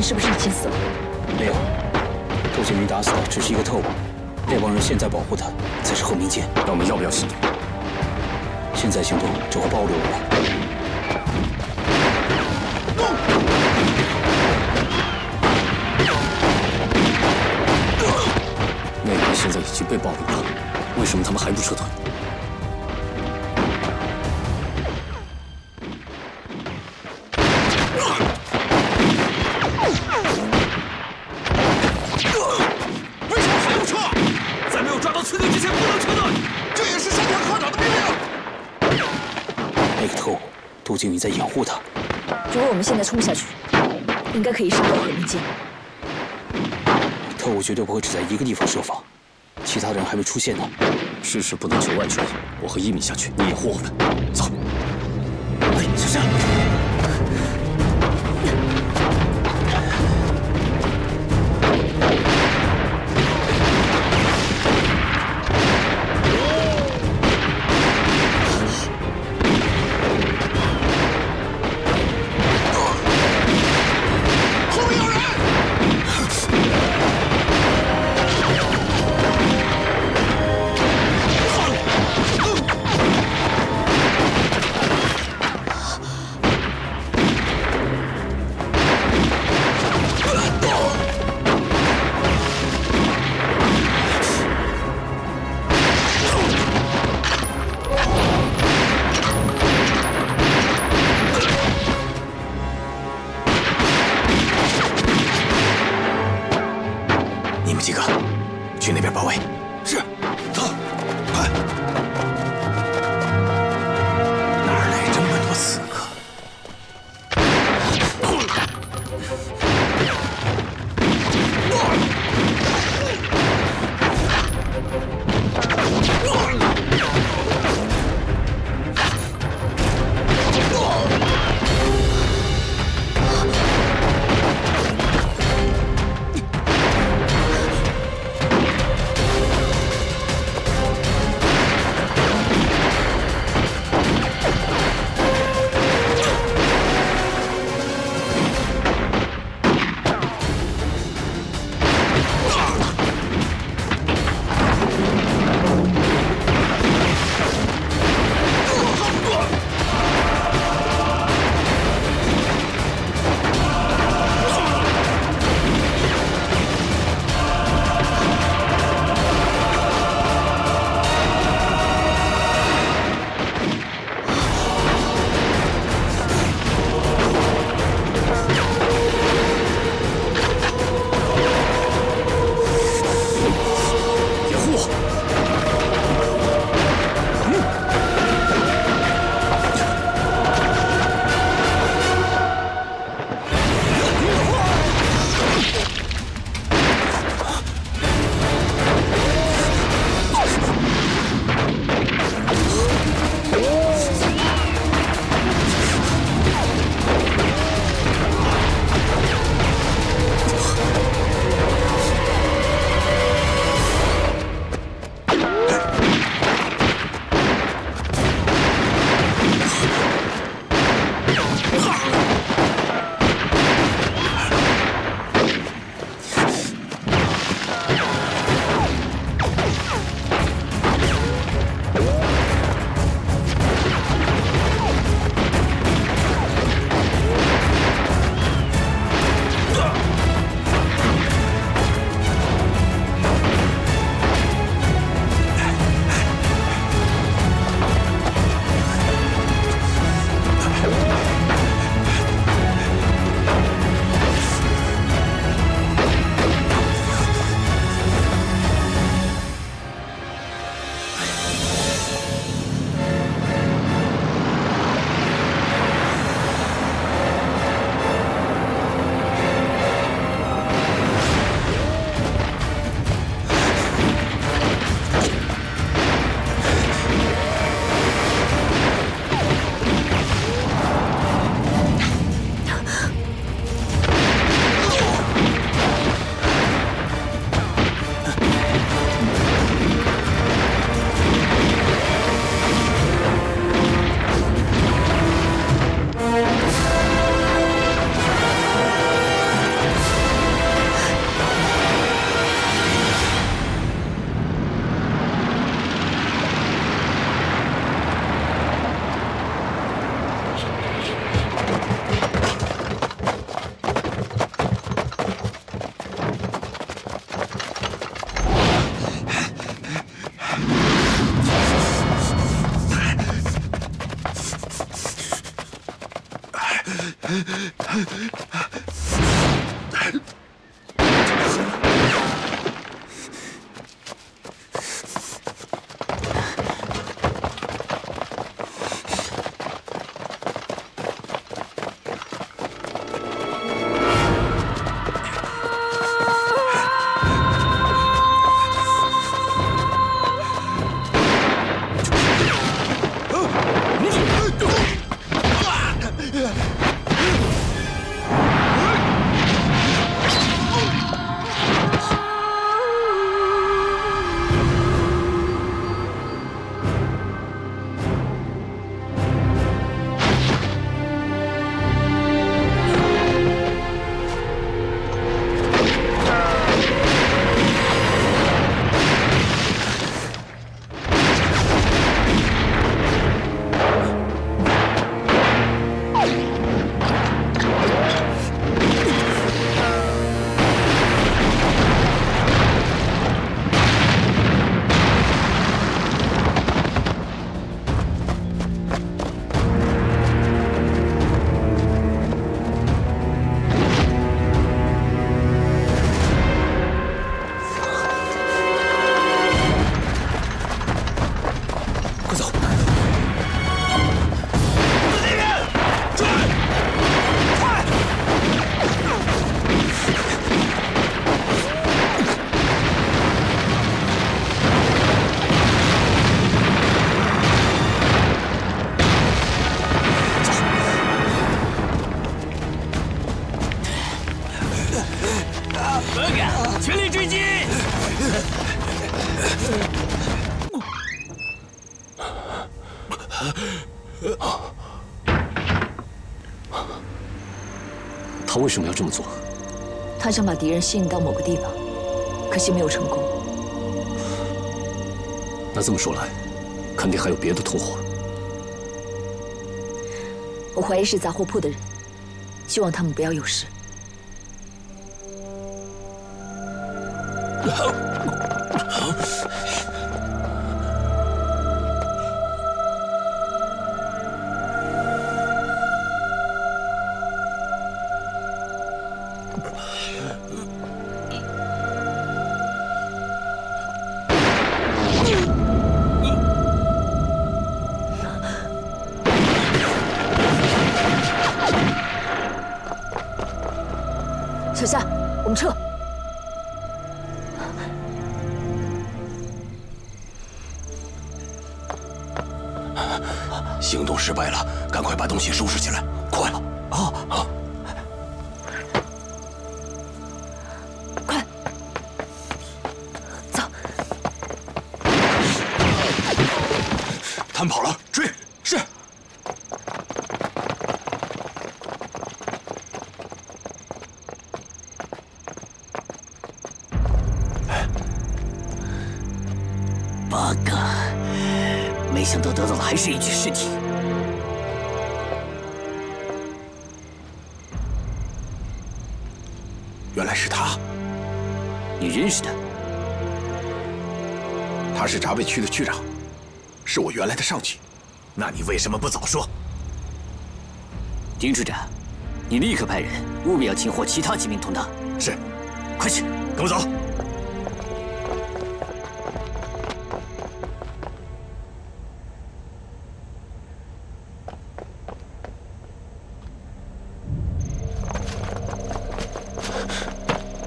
明剑是不是已经死了？没有，杜建明打死的只是一个特务，那帮人现在保护他才是后明剑。那我们要不要行动？现在行动只会暴露我们。那边现在已经被暴露了，为什么他们还不撤退？在掩护他。如果我们现在冲下去，应该可以杀掉贺明剑。特务绝对不会只在一个地方设防，其他人还没出现呢。事事不能求万全，我和一米下去，你掩护我们。走。哎，小夏。什么要这么做？他想把敌人吸引到某个地方，可惜没有成功。那这么说来，肯定还有别的同伙。我怀疑是杂货铺的人，希望他们不要有事。小 区的区长，是我原来的上级。那你为什么不早说？丁处长，你立刻派人，务必要擒获其他几名同党。是，快去，跟我走。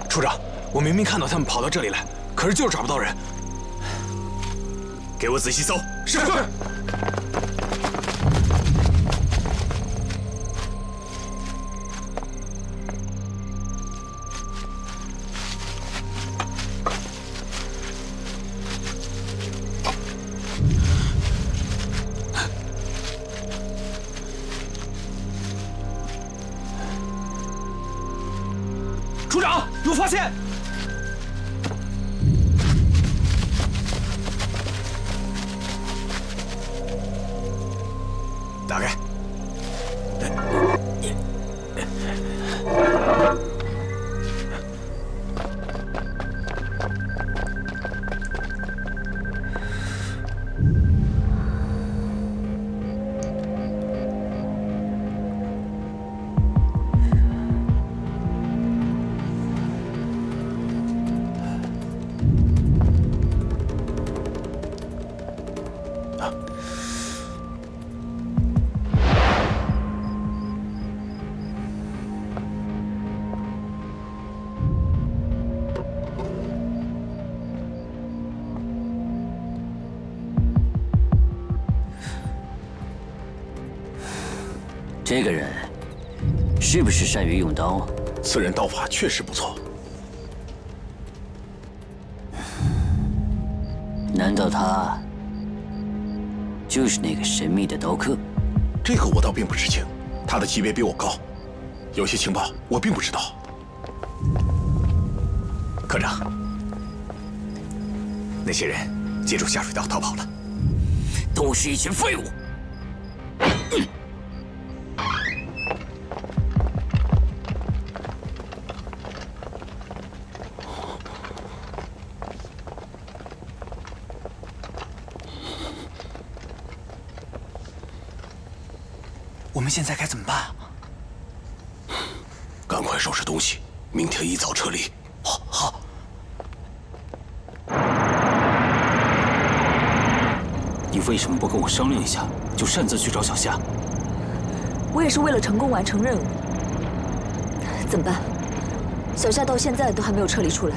处长，我明明看到他们跑到这里来，可是就是找不到人。给我仔细搜。是。这个人是不是善于用刀？此人刀法确实不错。难道他就是那个神秘的刀客？这个我倒并不知情，他的级别比我高，有些情报我并不知道。科长，那些人借助下水道逃跑了，都是一群废物。现在该怎么办？赶快收拾东西，明天一早撤离。好，好。你为什么不跟我商量一下，就擅自去找小夏？我也是为了成功完成任务。怎么办？小夏到现在都还没有撤离出来。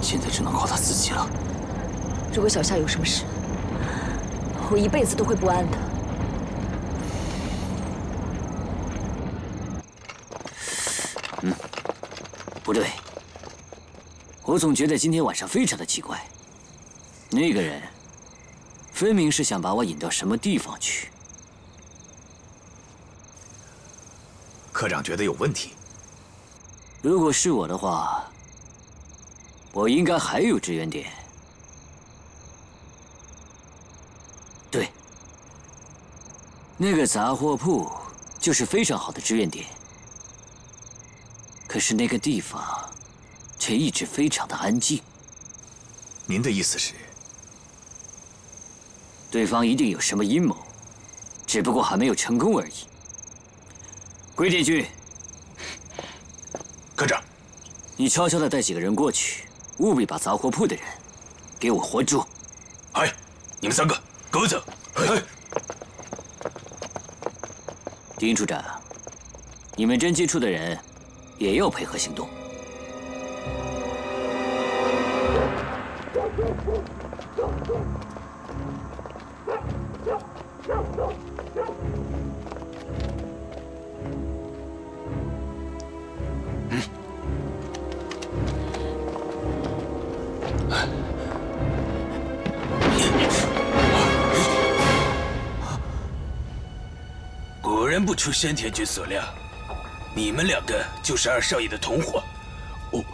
现在只能靠他自己了。如果小夏有什么事，我一辈子都会不安的。不对，我总觉得今天晚上非常的奇怪。那个人分明是想把我引到什么地方去。科长觉得有问题。如果是我的话，我应该还有支援点。对，那个杂货铺就是非常好的支援点。可是那个地方，却一直非常的安静。您的意思是，对方一定有什么阴谋，只不过还没有成功而已。龟殿君，科长，你悄悄的带几个人过去，务必把杂货铺的人给我活捉。哎，你们三个跟我走。哎，丁处长，你们侦缉处的人。也要配合行动。嗯果然不出山田君所料。你们两个就是二少爷的同伙，我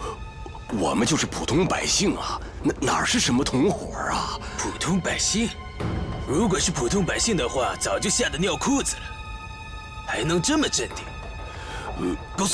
我们就是普通百姓啊，哪哪是什么同伙啊？普通百姓，如果是普通百姓的话，早就吓得尿裤子了，还能这么镇定？嗯，给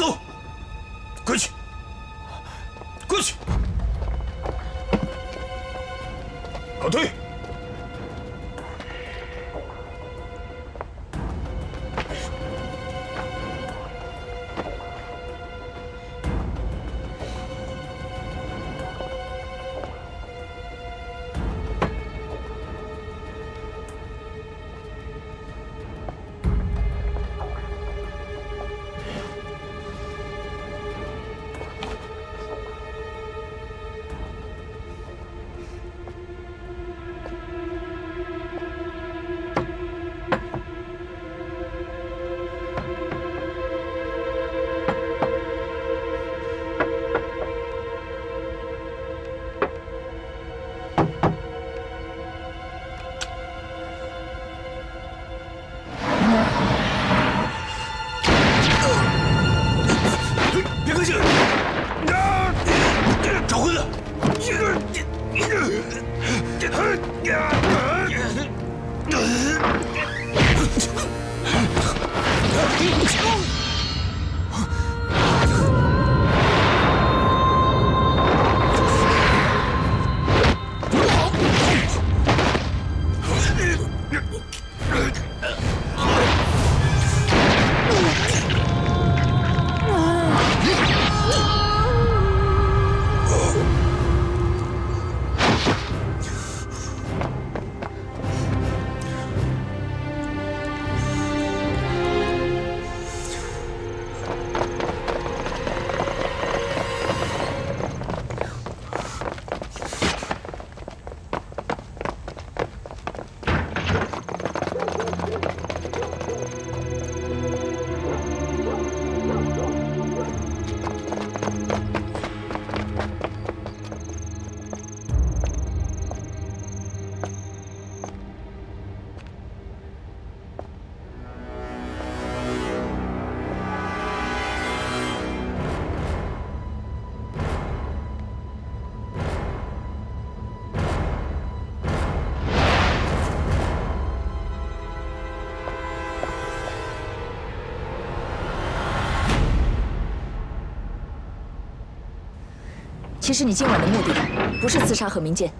其实你今晚的目的不是刺杀何明剑，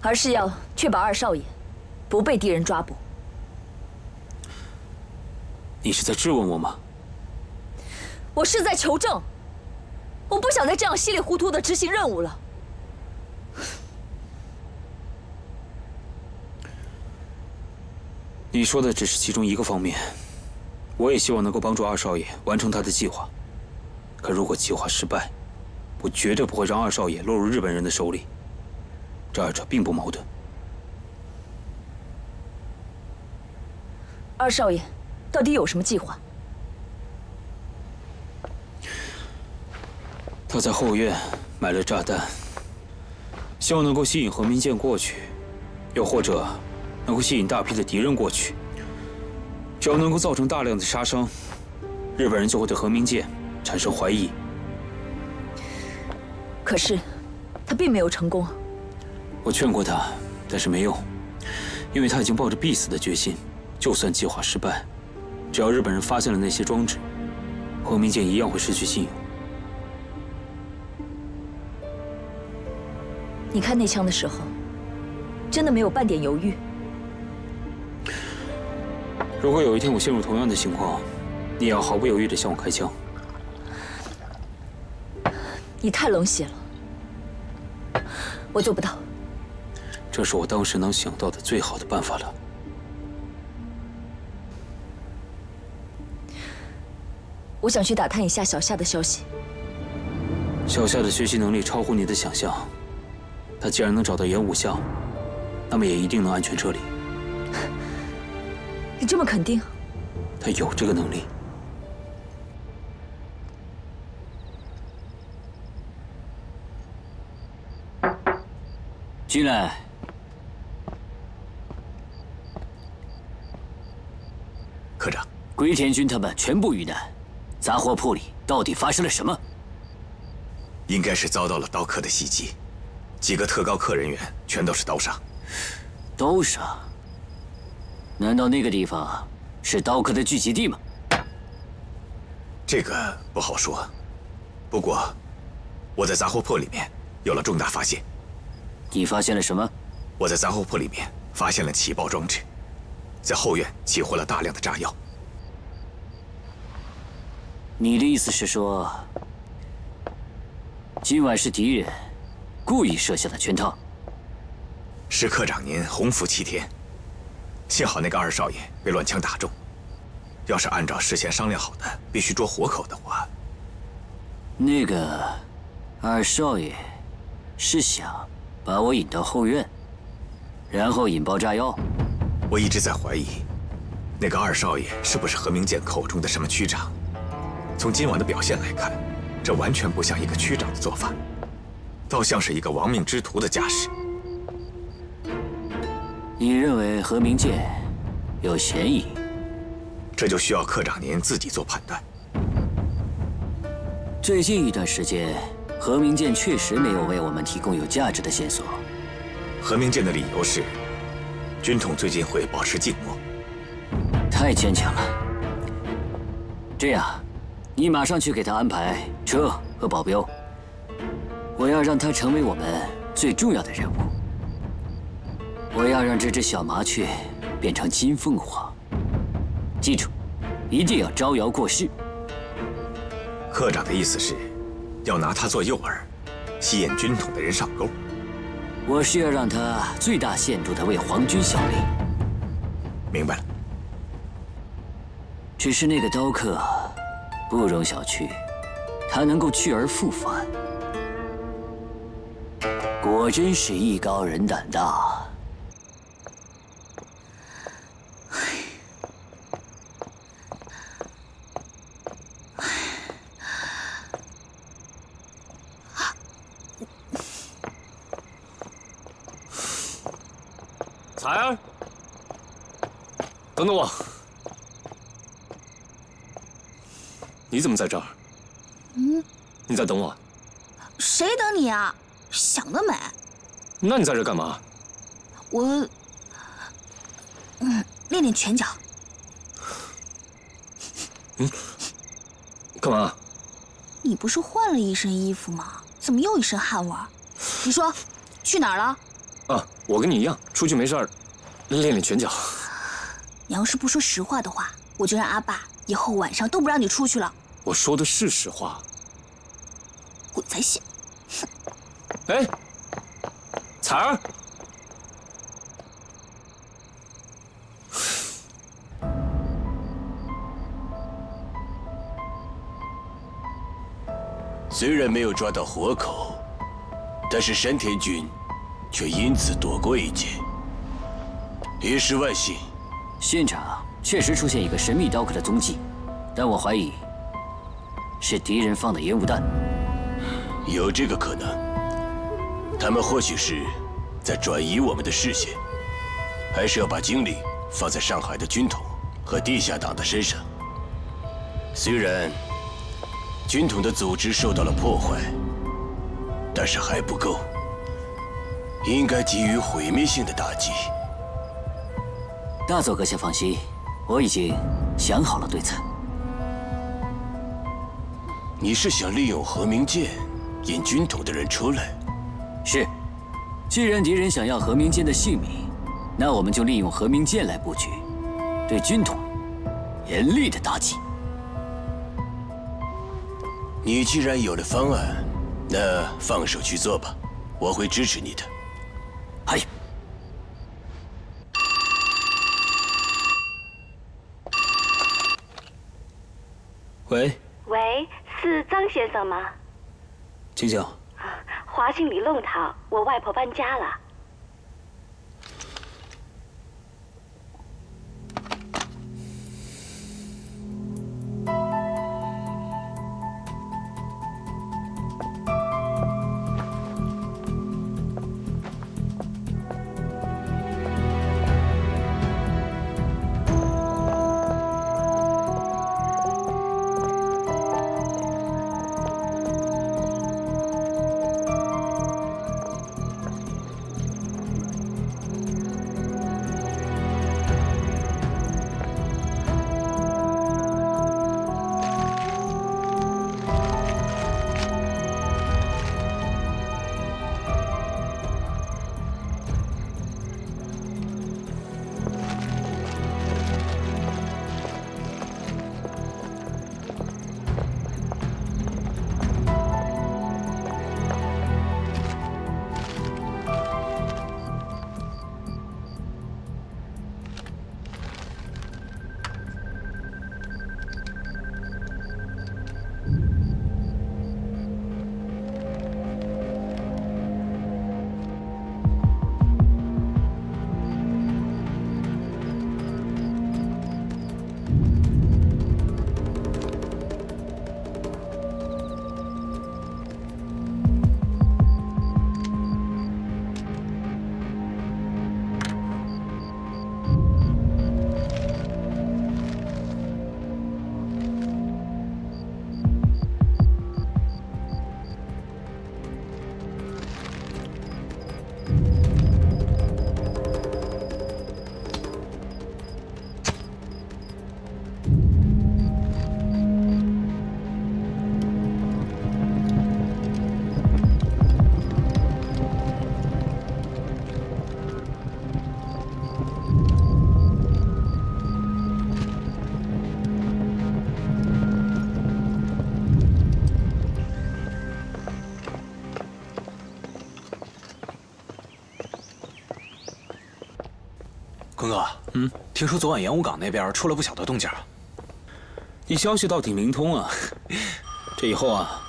而是要确保二少爷不被敌人抓捕。你是在质问我吗？我是在求证，我不想再这样稀里糊涂的执行任务了。你说的只是其中一个方面，我也希望能够帮助二少爷完成他的计划。可如果计划失败，我绝对不会让二少爷落入日本人的手里。这二者并不矛盾。二少爷到底有什么计划？他在后院买了炸弹，希望能够吸引何明剑过去，又或者能够吸引大批的敌人过去。只要能够造成大量的杀伤，日本人就会对何明剑产生怀疑。可是，他并没有成功啊！我劝过他，但是没用，因为他已经抱着必死的决心，就算计划失败，只要日本人发现了那些装置，和明剑一样会失去信用。你开那枪的时候，真的没有半点犹豫？如果有一天我陷入同样的情况，你也要毫不犹豫地向我开枪。你太冷血了，我做不到。这是我当时能想到的最好的办法了。我想去打探一下小夏的消息。小夏的学习能力超乎你的想象，他既然能找到演武巷，那么也一定能安全撤离。你这么肯定？他有这个能力。进来。科长，龟田君他们全部遇难，杂货铺里到底发生了什么？应该是遭到了刀客的袭击，几个特高课人员全都是刀伤。刀伤？难道那个地方是刀客的聚集地吗？这个不好说，不过我在杂货铺里面有了重大发现。你发现了什么？我在杂货铺里面发现了起爆装置，在后院起获了大量的炸药。你的意思是说，今晚是敌人故意设下的圈套？是科长您洪福齐天，幸好那个二少爷被乱枪打中。要是按照事先商量好的必须捉活口的话，那个二少爷是想把我引到后院，然后引爆炸药。我一直在怀疑，那个二少爷是不是何明剑口中的什么区长？从今晚的表现来看，这完全不像一个区长的做法，倒像是一个亡命之徒的架势。你认为何明剑有嫌疑？这就需要科长您自己做判断。最近一段时间，何明剑确实没有为我们提供有价值的线索。何明剑的理由是，军统最近会保持静默。太牵强了。这样，你马上去给他安排车和保镖。我要让他成为我们最重要的人物。我要让这只小麻雀变成金凤凰。记住，一定要招摇过市。科长的意思是，要拿他做诱饵，吸引军统的人上钩。我是要让他最大限度地为皇军效力。明白了。只是那个刀客不容小觑，他能够去而复返，果真是艺高人胆大。彩儿，等等我！你怎么在这儿？嗯，你在等我？谁等你啊？想得美！那你在这干嘛？我，嗯，练练拳脚。嗯，干嘛？你不是换了一身衣服吗？怎么又一身汗味儿？你说，去哪儿了？啊，我跟你一样，出去没事儿，练练拳脚。你要是不说实话的话，我就让阿爸以后晚上都不让你出去了。我说的是实话。鬼才信！哎，彩儿，虽然没有抓到活口，但是山田君却因此躲过一劫，也是万幸。现场确实出现一个神秘刀客的踪迹，但我怀疑是敌人放的烟雾弹。有这个可能，他们或许是在转移我们的视线，还是要把精力放在上海的军统和地下党的身上。虽然军统的组织受到了破坏，但是还不够，应该给予毁灭性的打击。大佐阁下放心，我已经想好了对策。你是想利用何明剑引军统的人出来？是，既然敌人想要何明剑的性命，那我们就利用何明剑来布局，对军统严厉的打击。你既然有了方案，那放手去做吧，我会支持你的。哎，喂，喂，是张先生吗？请讲。华信里弄堂，我外婆搬家了。听说昨晚演武港那边出了不小的动静。你消息倒挺灵通啊！这以后啊，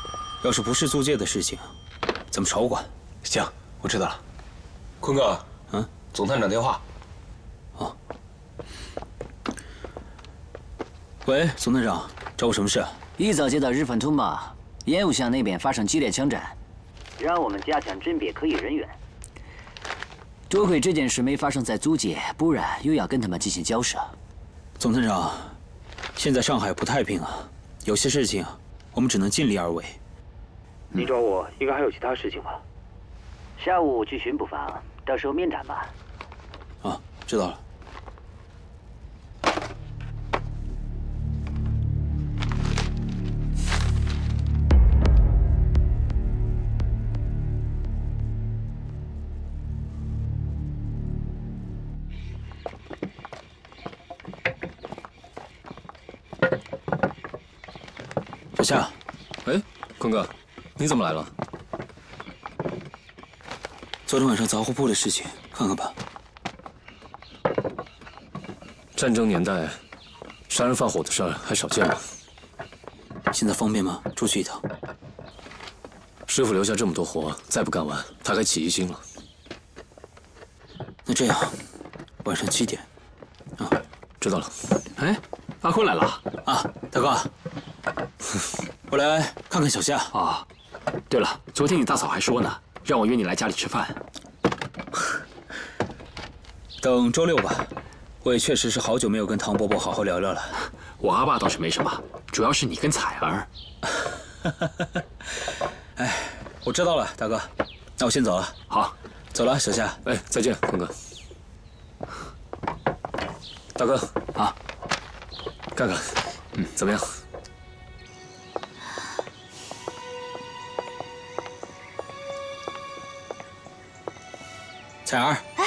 要是不是租界的事情，咱们少管。行，我知道了。坤哥，嗯，总探长电话。哦。喂，总探长，找我什么事？一早接到日本通报，烟雾巷那边发生激烈枪战，让我们加强甄别可疑人员。多亏这件事没发生在租界，不然又要跟他们进行交涉。总探长，现在上海不太平啊，有些事情我们只能尽力而为。你找我应该还有其他事情吧？下午去巡捕房，到时候面谈吧。啊，知道了。小夏，哎，坤哥，你怎么来了？昨天晚上杂货铺的事情，看看吧。战争年代，杀人放火的事儿还少见吗？现在方便吗？出去一趟。师傅留下这么多活，再不干完，他该起疑心了。那这样，晚上七点。啊，知道了。哎，阿坤来了啊，大哥，我来看看小夏啊。对了，昨天你大嫂还说呢，让我约你来家里吃饭。等周六吧，我也确实是好久没有跟唐伯伯好好聊聊了。我阿爸倒是没什么，主要是你跟彩儿。哎，我知道了，大哥，那我先走了。好，走了，小夏。哎，再见，坤哥。大哥啊，看看，嗯，怎么样？彩儿，哎，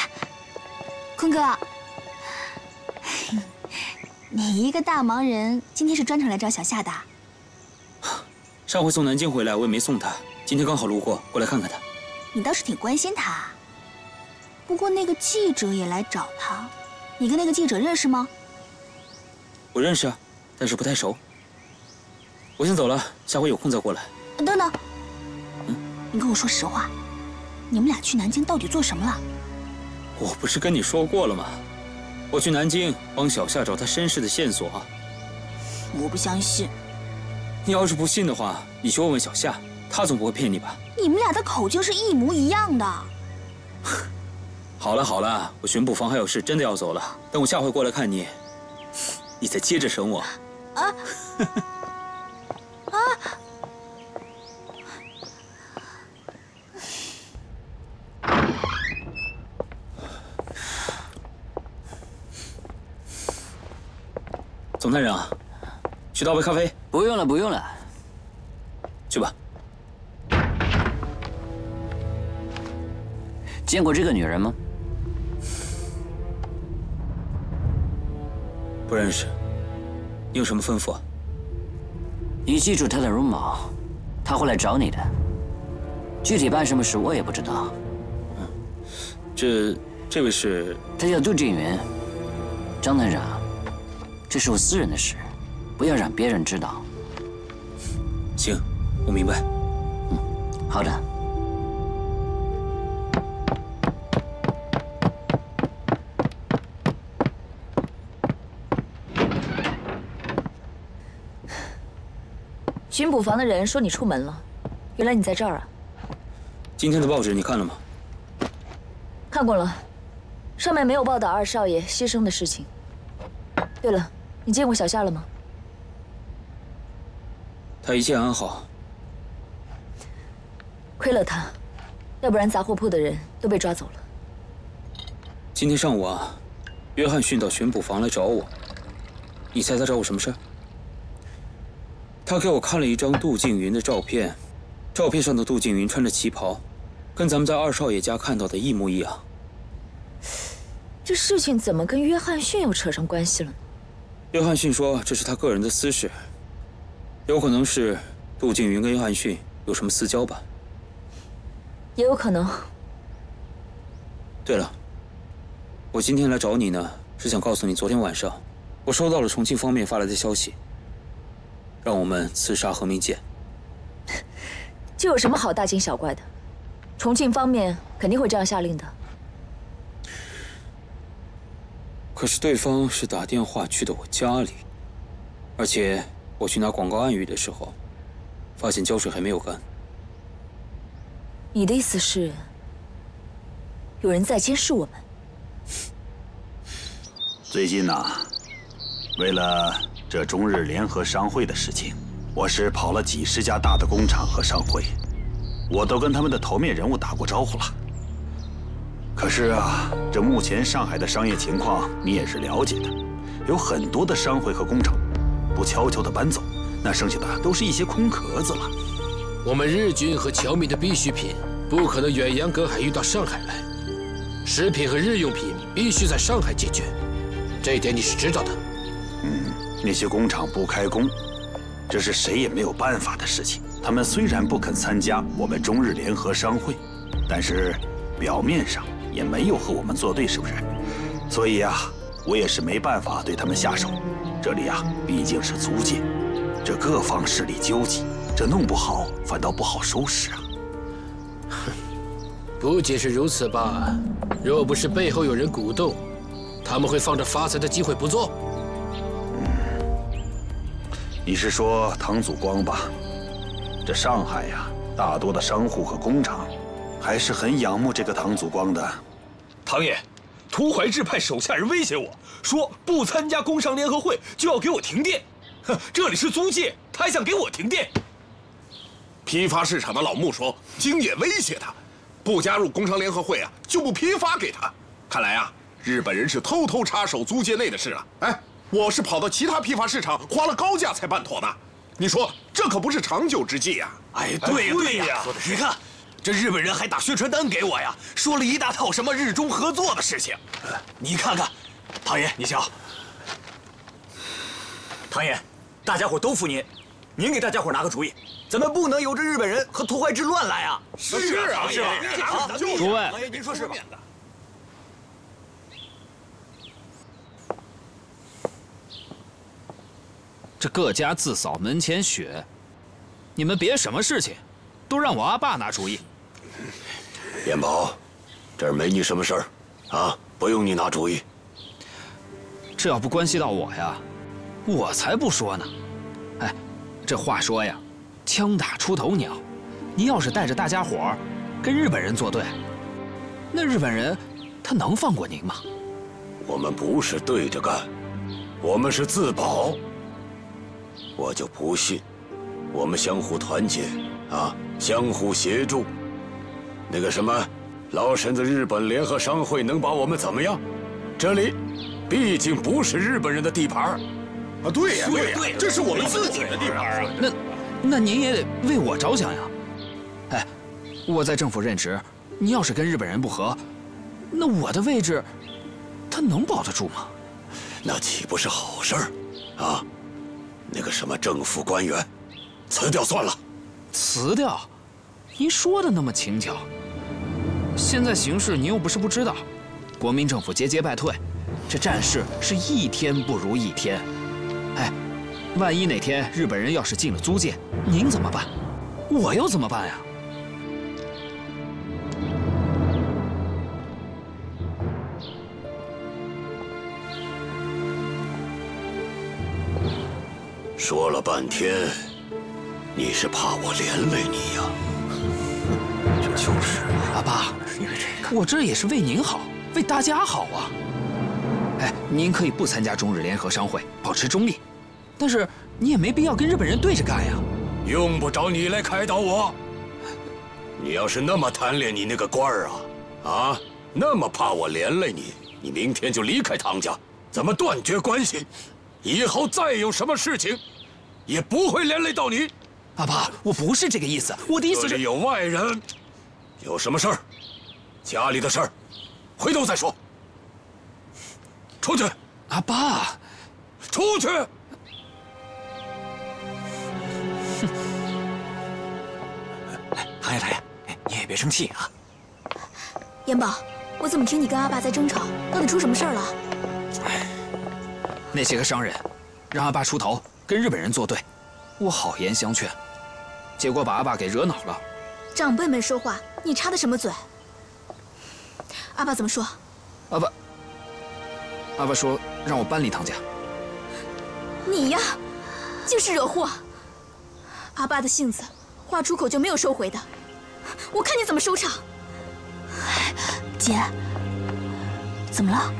坤哥，你一个大忙人，今天是专程来找小夏的？上回从南京回来，我也没送他，今天刚好路过，过来看看他。你倒是挺关心她。不过那个记者也来找他，你跟那个记者认识吗？我认识啊，但是不太熟。我先走了，下回有空再过来。等等，嗯，你跟我说实话，你们俩去南京到底做什么了？我不是跟你说过了吗？我去南京帮小夏找她身世的线索。我不相信。你要是不信的话，你去问问小夏，她总不会骗你吧？你们俩的口径是一模一样的。好了好了，我巡捕房还有事，真的要走了。等我下回过来看你，你再接着审我。啊！啊！总探长，去倒杯咖啡。不用了，不用了，去吧。见过这个女人吗？不认识。你有什么吩咐？你记住她的容貌，她会来找你的。具体办什么事我也不知道。嗯，这这位是？他叫杜静云。张探长，这是我私人的事，不要让别人知道。行，我明白。嗯，好的。巡捕房的人说你出门了，原来你在这儿啊！今天的报纸你看了吗？看过了，上面没有报道二少爷牺牲的事情。对了，你见过小夏了吗？他一切安好。亏了他，要不然杂货铺的人都被抓走了。今天上午啊，约翰逊到巡捕房来找我。你猜他找我什么事？他给我看了一张杜静云的照片，照片上的杜静云穿着旗袍，跟咱们在二少爷家看到的一模一样。这事情怎么跟约翰逊又扯上关系了呢？约翰逊说这是他个人的私事，有可能是杜静云跟约翰逊有什么私交吧。也有可能。对了，我今天来找你呢，是想告诉你，昨天晚上我收到了重庆方面发来的消息。让我们刺杀何明剑，这有什么好大惊小怪的？重庆方面肯定会这样下令的。可是对方是打电话去的我家里，而且我去拿广告暗语的时候，发现胶水还没有干。你的意思是，有人在监视我们？最近呐，为了……这中日联合商会的事情，我是跑了几十家大的工厂和商会，我都跟他们的头面人物打过招呼了。可是啊，这目前上海的商业情况你也是了解的，有很多的商会和工厂不悄悄的搬走，那剩下的都是一些空壳子了。我们日军和侨民的必需品不可能远洋隔海运到上海来，食品和日用品必须在上海解决，这一点你是知道的。嗯。那些工厂不开工，这是谁也没有办法的事情。他们虽然不肯参加我们中日联合商会，但是表面上也没有和我们作对，是不是？所以啊，我也是没办法对他们下手。这里啊，毕竟是租界，这各方势力纠集，这弄不好反倒不好收拾啊。不仅是如此吧，若不是背后有人鼓动，他们会放着发财的机会不做？你是说唐祖光吧？这上海呀，大多的商户和工厂，还是很仰慕这个唐祖光的。唐爷，涂怀志派手下人威胁我说，不参加工商联合会就要给我停电。哼，这里是租界，他还想给我停电。批发市场的老穆说，京野威胁他，不加入工商联合会啊，就不批发给他。看来啊，日本人是偷偷插手租界内的事了。哎。我是跑到其他批发市场，花了高价才办妥的。你说这可不是长久之计呀！哎，对呀对呀，你看，这日本人还打宣传单给我呀，说了一大套什么日中合作的事情。你看看，唐爷，你瞧，唐爷，大家伙都服您，您给大家伙拿个主意，咱们不能由着日本人和涂怀志乱来啊！是啊，是啊，诸位，唐爷您说是吧？这各家自扫门前雪，你们别什么事情，都让我阿爸拿主意。彦宝，这儿没你什么事儿，啊，不用你拿主意。这要不关系到我呀，我才不说呢。哎，这话说呀，枪打出头鸟，您要是带着大家伙儿跟日本人作对，那日本人他能放过您吗？我们不是对着干，我们是自保。我就不信，我们相互团结，啊，相互协助，那个什么，老婶子日本联合商会能把我们怎么样？这里，毕竟不是日本人的地盘啊，对呀，对呀，这是我们自己的地盘啊。那，那您也得为我着想呀。哎，我在政府任职，您要是跟日本人不和，那我的位置，他能保得住吗？那岂不是好事儿？啊？那个什么政府官员，辞掉算了。辞掉？您说的那么轻巧。现在形势您又不是不知道，国民政府节节败退，这战事是一天不如一天。哎，万一哪天日本人要是进了租界，您怎么办？我又怎么办呀？说了半天，你是怕我连累你呀？这就是阿爸，我这也是为您好，为大家好啊！哎，您可以不参加中日联合商会，保持中立，但是你也没必要跟日本人对着干呀。用不着你来开导我。你要是那么贪恋你那个官儿啊，啊，那么怕我连累你，你明天就离开唐家，咱们断绝关系，以后再有什么事情。也不会连累到你，阿爸，我不是这个意思，我的意思是，这里有外人，有什么事儿，家里的事儿，回头再说。出去，阿爸，出去。唐爷，唐爷，你也别生气啊。元宝，我怎么听你跟阿爸在争吵？到底出什么事儿了？那些个商人，让阿爸出头。跟日本人作对，我好言相劝，结果把阿爸给惹恼了。长辈们说话，你插的什么嘴？阿爸怎么说？阿爸，阿爸说让我搬离唐家。你呀，就是惹祸。阿爸的性子，话出口就没有收回的。我看你怎么收场。姐，怎么了？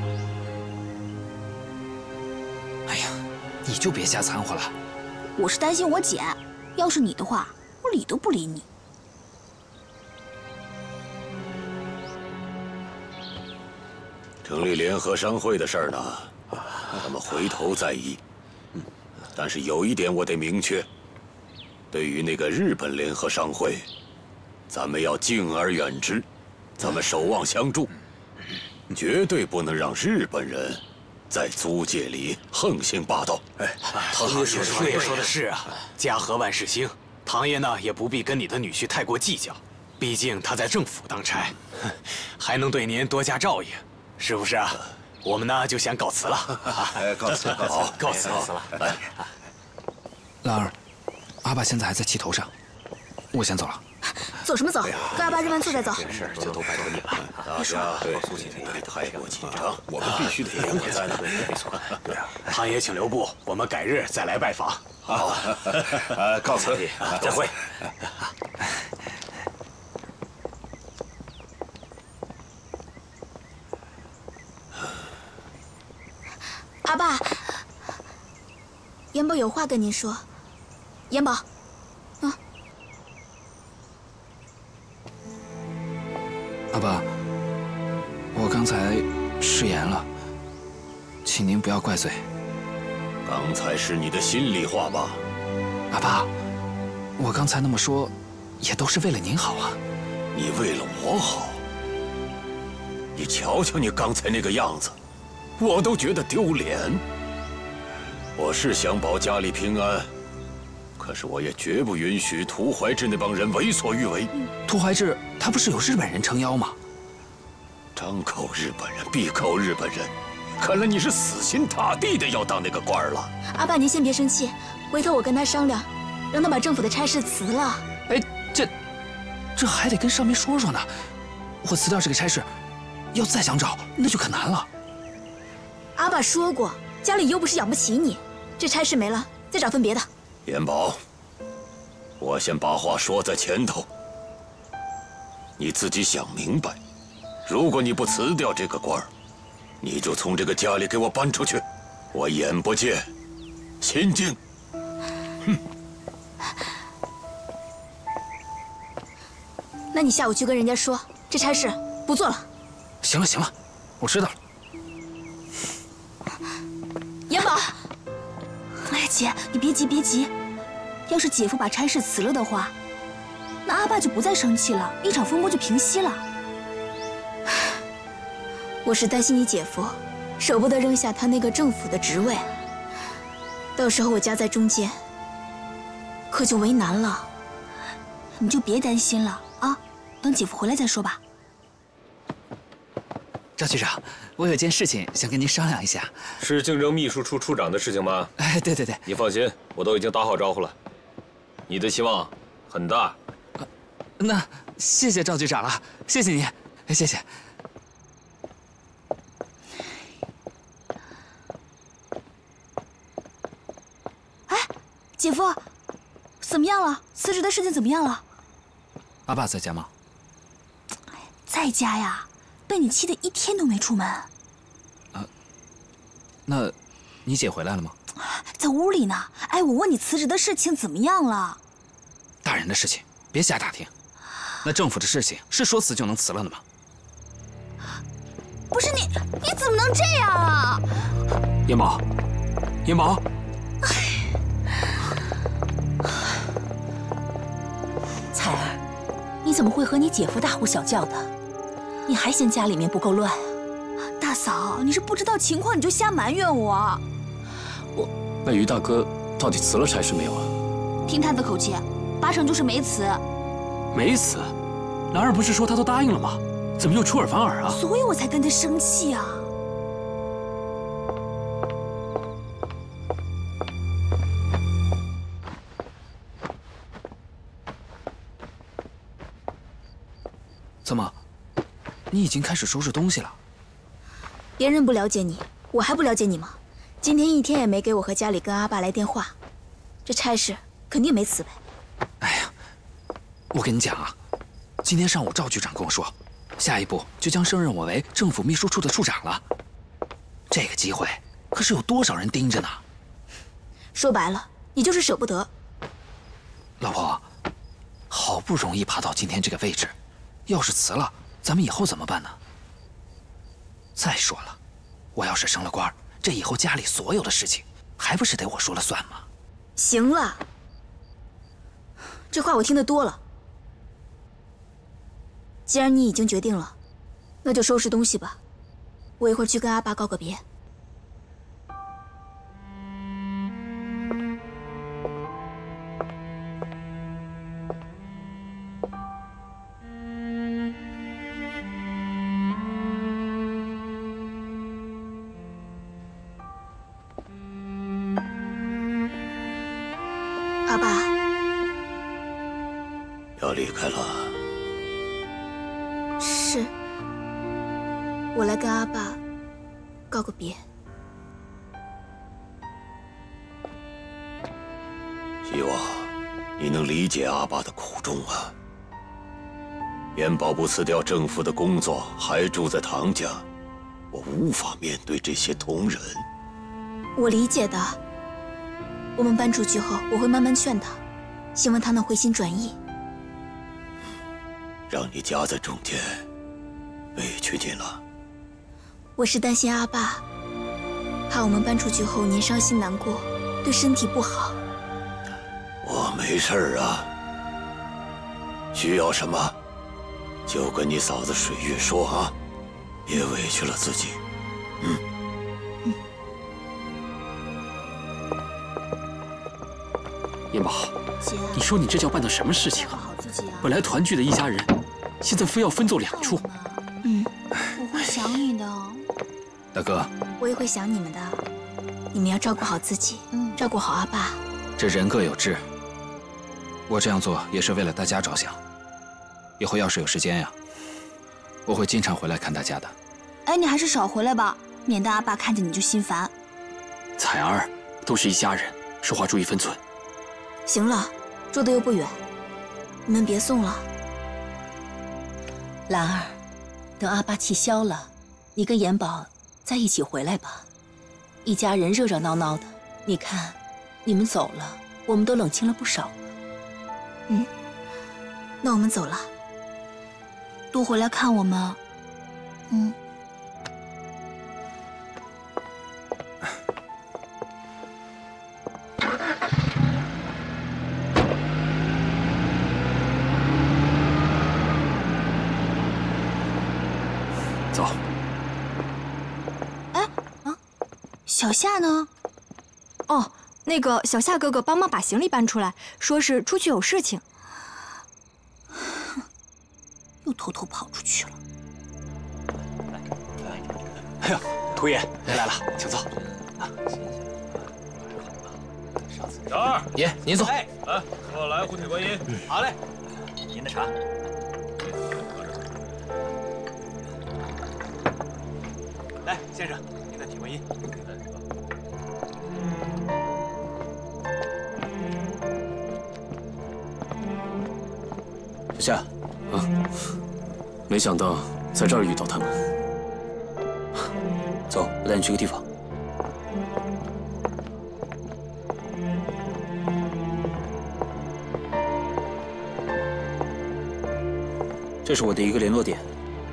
哎呀。你就别瞎掺和了。我是担心我姐，要是你的话，我理都不理你。成立联合商会的事儿呢，咱们回头再议。但是有一点我得明确：对于那个日本联合商会，咱们要敬而远之，咱们守望相助，绝对不能让日本人。在租界里横行霸道。哎，唐爷说的也说的是啊，家和万事兴，唐爷呢也不必跟你的女婿太过计较，毕竟他在政府当差，还能对您多加照应，是不是啊？我们呢就先告辞了。哎，告辞，告辞，告辞，告辞了。来，兰儿，阿爸现在还在气头上，我先走了。走什么走？跟阿爸认完错再走。这事就都拜托你了。大家对苏姐别太过紧张，我们必须得我在呢。没错，对啊。唐爷请留步，我们改日再来拜访。好，呃，告辞，再会。阿爸，元宝有话跟您说。延宝，啊，阿爸，我刚才失言了，请您不要怪罪。刚才是你的心里话吧？阿爸，我刚才那么说，也都是为了您好啊。你为了我好？你瞧瞧你刚才那个样子，我都觉得丢脸。我是想保家里平安，可是我也绝不允许涂怀志那帮人为所欲为。涂怀志他不是有日本人撑腰吗？张口日本人，闭口日本人，看来你是死心塌地的要当那个官了。阿爸您先别生气，回头我跟他商量，让他把政府的差事辞了。哎，这这还得跟上面说说呢。我辞掉这个差事，要再想找那就可难了。阿爸说过，家里又不是养不起你，这差事没了，再找份别的。元宝，我先把话说在前头，你自己想明白。如果你不辞掉这个官儿，你就从这个家里给我搬出去，我眼不见心惊。那你下午去跟人家说，这差事不做了。行了行了，我知道了。元宝，哎，姐，你别急别急，要是姐夫把差事辞了的话，那阿爸就不再生气了，一场风波就平息了。我是担心你姐夫舍不得扔下他那个政府的职位，到时候我夹在中间，可就为难了。你就别担心了啊，等姐夫回来再说吧。赵局长，我有件事情想跟您商量一下。是竞争秘书处处长的事情吗？哎，对对对。你放心，我都已经打好招呼了。你的希望很大。那谢谢赵局长了，谢谢您，谢谢。哎姐夫，怎么样了？辞职的事情怎么样了？阿爸在家吗？在家呀，被你气得一天都没出门。啊，那，你姐回来了吗？在屋里呢。哎，我问你辞职的事情怎么样了？大人的事情别瞎打听。那政府的事情是说辞就能辞了的吗？不是你，你怎么能这样啊？元宝，元宝。彩儿，你怎么会和你姐夫大呼小叫的？你还嫌家里面不够乱啊？大嫂，你是不知道情况你就瞎埋怨我。我那于大哥到底辞了差事没有啊？听他的口气，八成就是没辞。没辞？兰儿不是说他都答应了吗？怎么又出尔反尔啊？所以我才跟他生气啊。怎么，你已经开始收拾东西了？别人不了解你，我还不了解你吗？今天一天也没给我和家里跟阿爸来电话，这差事肯定没辞呗。哎呀，我跟你讲啊，今天上午赵局长跟我说，下一步就将升任我为政府秘书处的处长了。这个机会可是有多少人盯着呢？说白了，你就是舍不得。老婆，好不容易爬到今天这个位置。要是辞了，咱们以后怎么办呢？再说了，我要是升了官，这以后家里所有的事情，还不是得我说了算吗？行了，这话我听得多了。既然你已经决定了，那就收拾东西吧。我一会儿去跟阿爸告个别。严保不辞掉政府的工作，还住在唐家，我无法面对这些同仁。我理解的。我们搬出去后，我会慢慢劝他，希望他能回心转意。让你夹在中间，委屈你了。我是担心阿爸，怕我们搬出去后您伤心难过，对身体不好。我没事儿啊，需要什么就跟你嫂子水月说啊，别委屈了自己。嗯。燕宝，你说你这叫办的什么事情啊？本来团聚的一家人，现在非要分作两处。嗯，我会想你的，大哥。我也会想你们的，你们要照顾好自己，照顾好阿爸。这人各有志，我这样做也是为了大家着想。以后要是有时间呀，我会经常回来看大家的。哎，你还是少回来吧，免得阿爸看见你就心烦。彩儿，都是一家人，说话注意分寸。行了，住的又不远，你们别送了。兰儿，等阿爸气消了，你跟严宝再一起回来吧。一家人热热闹闹的，你看，你们走了，我们都冷清了不少。嗯，那我们走了，多回来看我们。嗯。走。哎，啊小夏呢？哦，那个小夏哥哥帮忙把行李搬出来，说是出去有事情，又偷偷跑出去了。哎呦，屠爷您来了，请坐。小二爷，您坐。来，我来壶铁观音。好嘞，您的茶。来，先生，您的铁观音。小夏，啊，没想到在这儿遇到他们。走，我带你去个地方。这是我的一个联络点，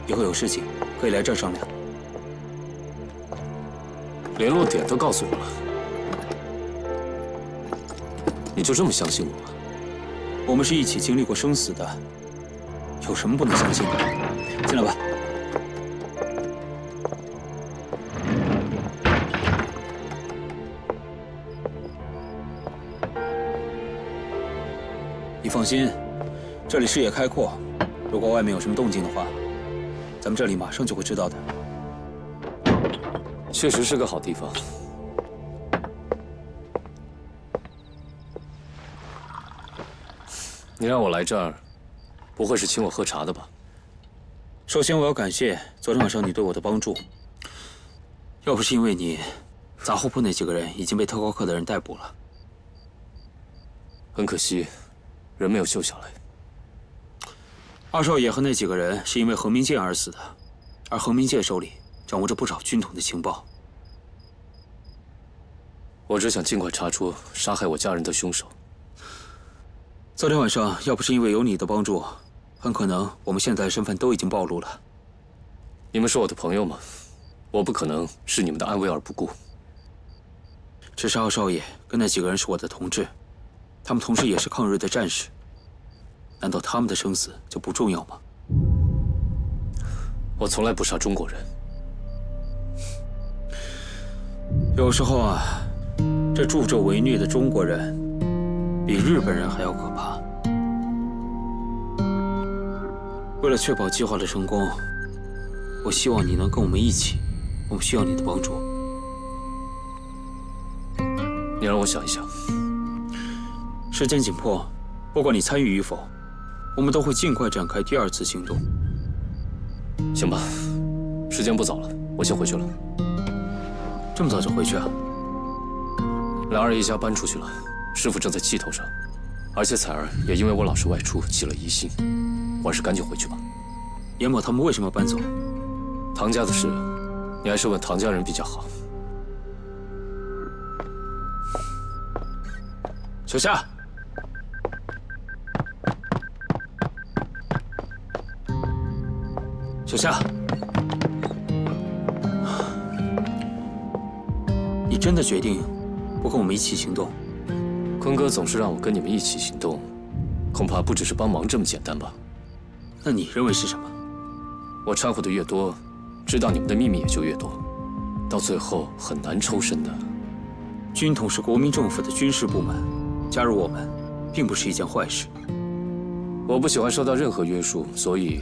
以后有事情可以来这儿商量。联络点都告诉我了，你就这么相信我？我们是一起经历过生死的，有什么不能相信的？进来吧。你放心，这里视野开阔，如果外面有什么动静的话，咱们这里马上就会知道的。确实是个好地方。你让我来这儿，不会是请我喝茶的吧？首先，我要感谢昨天晚上你对我的帮助。要不是因为你，杂货铺那几个人已经被特高课的人逮捕了。很可惜，人没有救下来。二少爷和那几个人是因为何明剑而死的，而何明剑手里掌握着不少军统的情报。我只想尽快查出杀害我家人的凶手。昨天晚上要不是因为有你的帮助，很可能我们现在的身份都已经暴露了。你们是我的朋友吗？我不可能视你们的安危而不顾。只是二少爷跟那几个人是我的同志，他们同时也是抗日的战士。难道他们的生死就不重要吗？我从来不杀中国人。有时候啊，这助纣为虐的中国人，比日本人还要可怕。为了确保计划的成功，我希望你能跟我们一起。我们需要你的帮助。你让我想一想。时间紧迫，不管你参与与否，我们都会尽快展开第二次行动。行吧，时间不早了，我先回去了。这么早就回去啊？兰儿一家搬出去了，师傅正在气头上，而且彩儿也因为我老是外出起了疑心，我还是赶紧回去吧。严某他们为什么搬走？唐家的事，你还是问唐家人比较好。小夏，小夏，你真的决定不跟我们一起行动？坤哥总是让我跟你们一起行动，恐怕不只是帮忙这么简单吧？那你认为是什么？我掺和的越多，知道你们的秘密也就越多，到最后很难抽身的。军统是国民政府的军事部门。加入我们，并不是一件坏事。我不喜欢受到任何约束，所以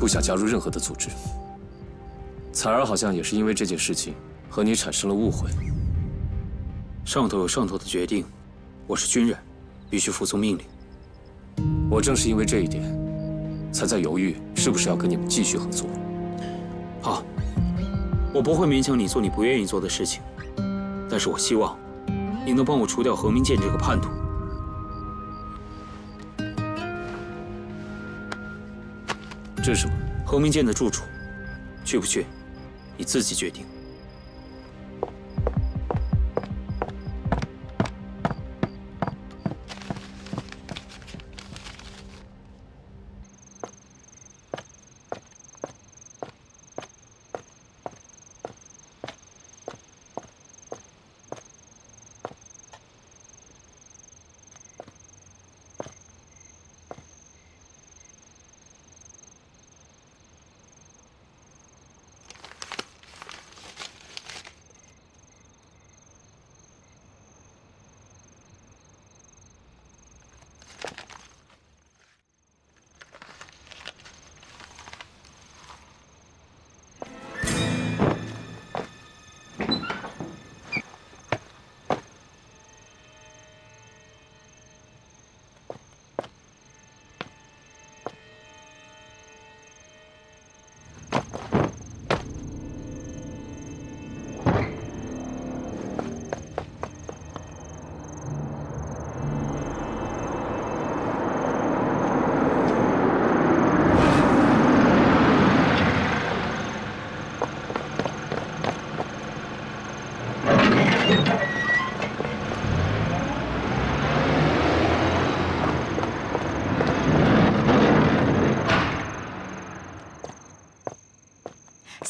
不想加入任何的组织。彩儿好像也是因为这件事情和你产生了误会。上头有上头的决定，我是军人，必须服从命令。我正是因为这一点，才在犹豫是不是要跟你们继续合作。好，我不会勉强你做你不愿意做的事情，但是我希望你能帮我除掉何明剑这个叛徒。这是什么？何明剑的住处，去不去，你自己决定。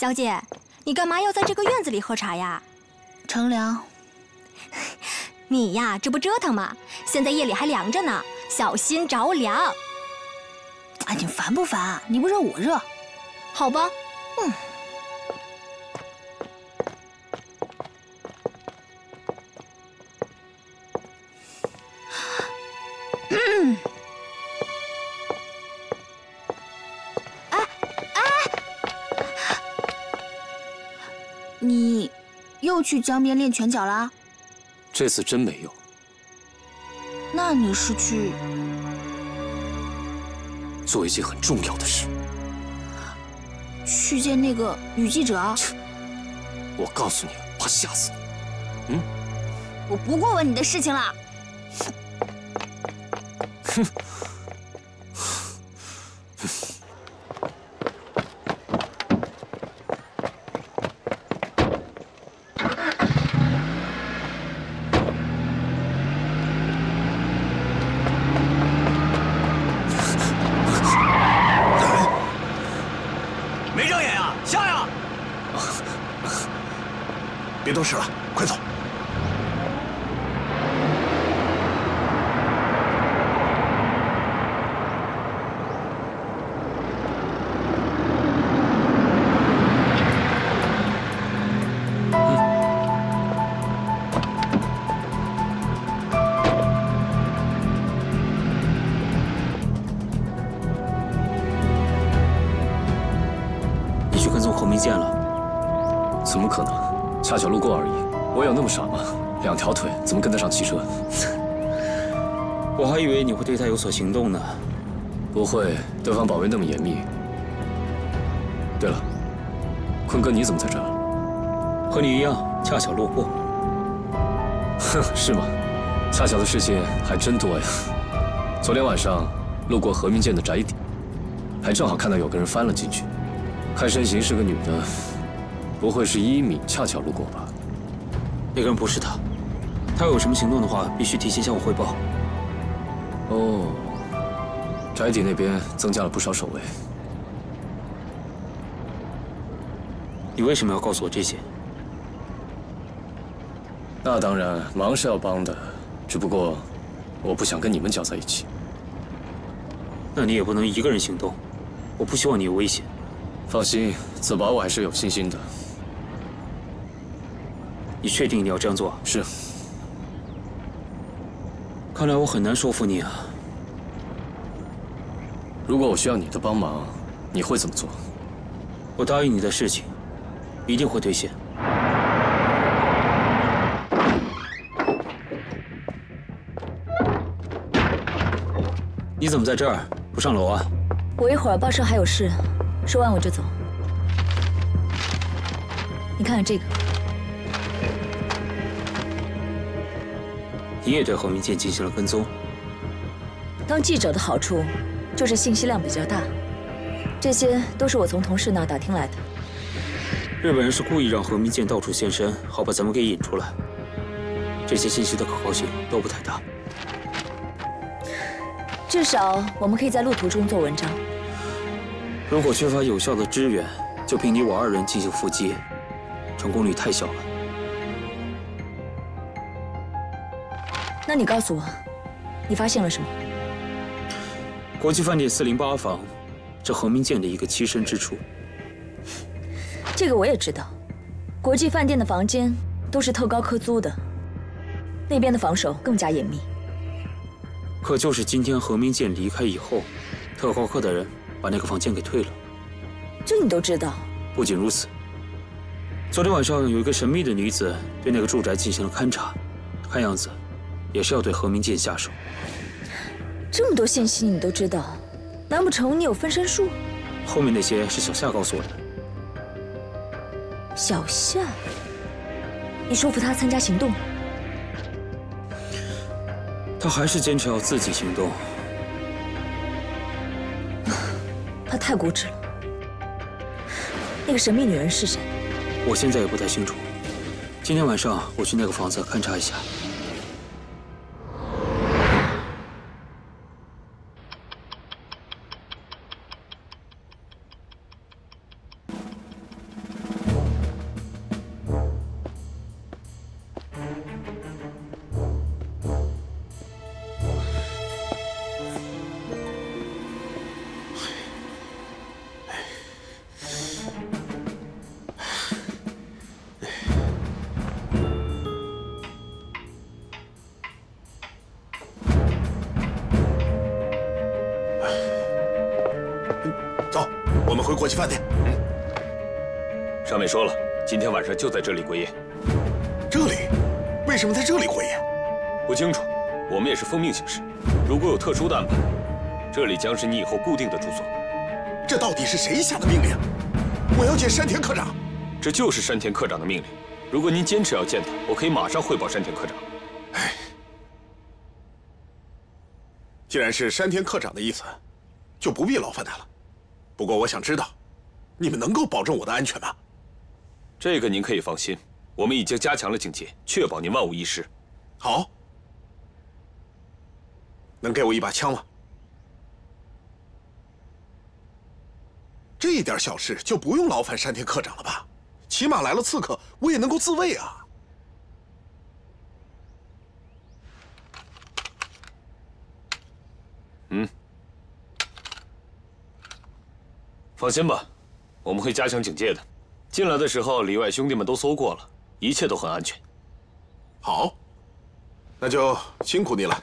小姐，你干嘛要在这个院子里喝茶呀？乘凉。你呀，这不折腾吗？现在夜里还凉着呢，小心着凉。哎，你烦不烦？你不热我热。好吧。去江边练拳脚啦？这次真没有。那你是去做一件很重要的事？去见那个女记者？我告诉你，怕吓死你。嗯？我不过问你的事情了。哼。条腿怎么跟得上汽车？我还以为你会对他有所行动呢。不会，对方保卫那么严密。对了，坤哥，你怎么在这儿？和你一样，恰巧路过。哼，是吗？恰巧的事情还真多呀。昨天晚上路过何明剑的宅邸，还正好看到有个人翻了进去，看身形是个女的，不会是依米恰巧路过吧？那个人不是他，他有什么行动的话，必须提前向我汇报。哦，宅邸那边增加了不少守卫。你为什么要告诉我这些？那当然，忙是要帮的，只不过我不想跟你们搅在一起。那你也不能一个人行动，我不希望你有危险。放心，自保我还是有信心的。你确定你要这样做？是。看来我很难说服你啊。如果我需要你的帮忙，你会怎么做？我答应你的事情，一定会兑现。你怎么在这儿？不上楼啊？我一会儿报社还有事，说完我就走。你看看这个。你也对何明剑进行了跟踪。当记者的好处，就是信息量比较大。这些都是我从同事那打听来的。日本人是故意让何明剑到处现身，好把咱们给引出来。这些信息的可靠性都不太大。至少我们可以在路途中做文章。如果缺乏有效的支援，就凭你我二人进行伏击，成功率太小了。那你告诉我，你发现了什么？国际饭店四零八房，这何明剑的一个栖身之处。这个我也知道，国际饭店的房间都是特高科租的，那边的防守更加严密。可就是今天何明剑离开以后，特高科的人把那个房间给退了。这你都知道？不仅如此，昨天晚上有一个神秘的女子对那个住宅进行了勘察，看样子也是要对何明剑下手。这么多信息你都知道，难不成你有分身术？后面那些是小夏告诉我的。小夏，你说服他参加行动？他还是坚持要自己行动。他太固执了。那个神秘女人是谁？我现在也不太清楚。今天晚上我去那个房子勘察一下。这里过夜。这里？为什么在这里过夜？不清楚，我们也是奉命行事。如果有特殊的安排，这里将是你以后固定的住所。这到底是谁下的命令？我要见山田科长。这就是山田科长的命令。如果您坚持要见他，我可以马上汇报山田科长。哎，既然是山田科长的意思，就不必劳烦他了。不过我想知道，你们能够保证我的安全吗？这个您可以放心，我们已经加强了警戒，确保您万无一失。好，能给我一把枪吗？这一点小事就不用劳烦山田科长了吧？起码来了刺客，我也能够自卫啊。嗯，放心吧，我们会加强警戒的。进来的时候，里外兄弟们都搜过了，一切都很安全。好，那就辛苦你了。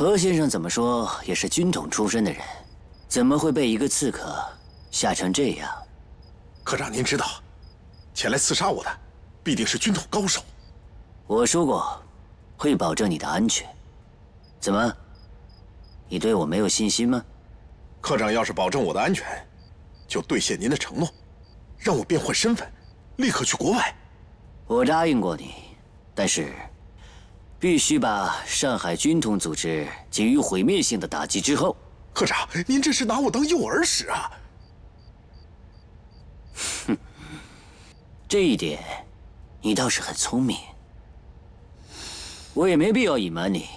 何先生怎么说也是军统出身的人，怎么会被一个刺客吓成这样？科长，您知道，前来刺杀我的必定是军统高手。我说过，会保证你的安全。怎么，你对我没有信心吗？科长要是保证我的安全，就兑现您的承诺，让我变换身份，立刻去国外。我答应过你，但是必须把上海军统组织给予毁灭性的打击之后。科长，您这是拿我当诱饵使啊！哼，这一点你倒是很聪明。我也没必要隐瞒你，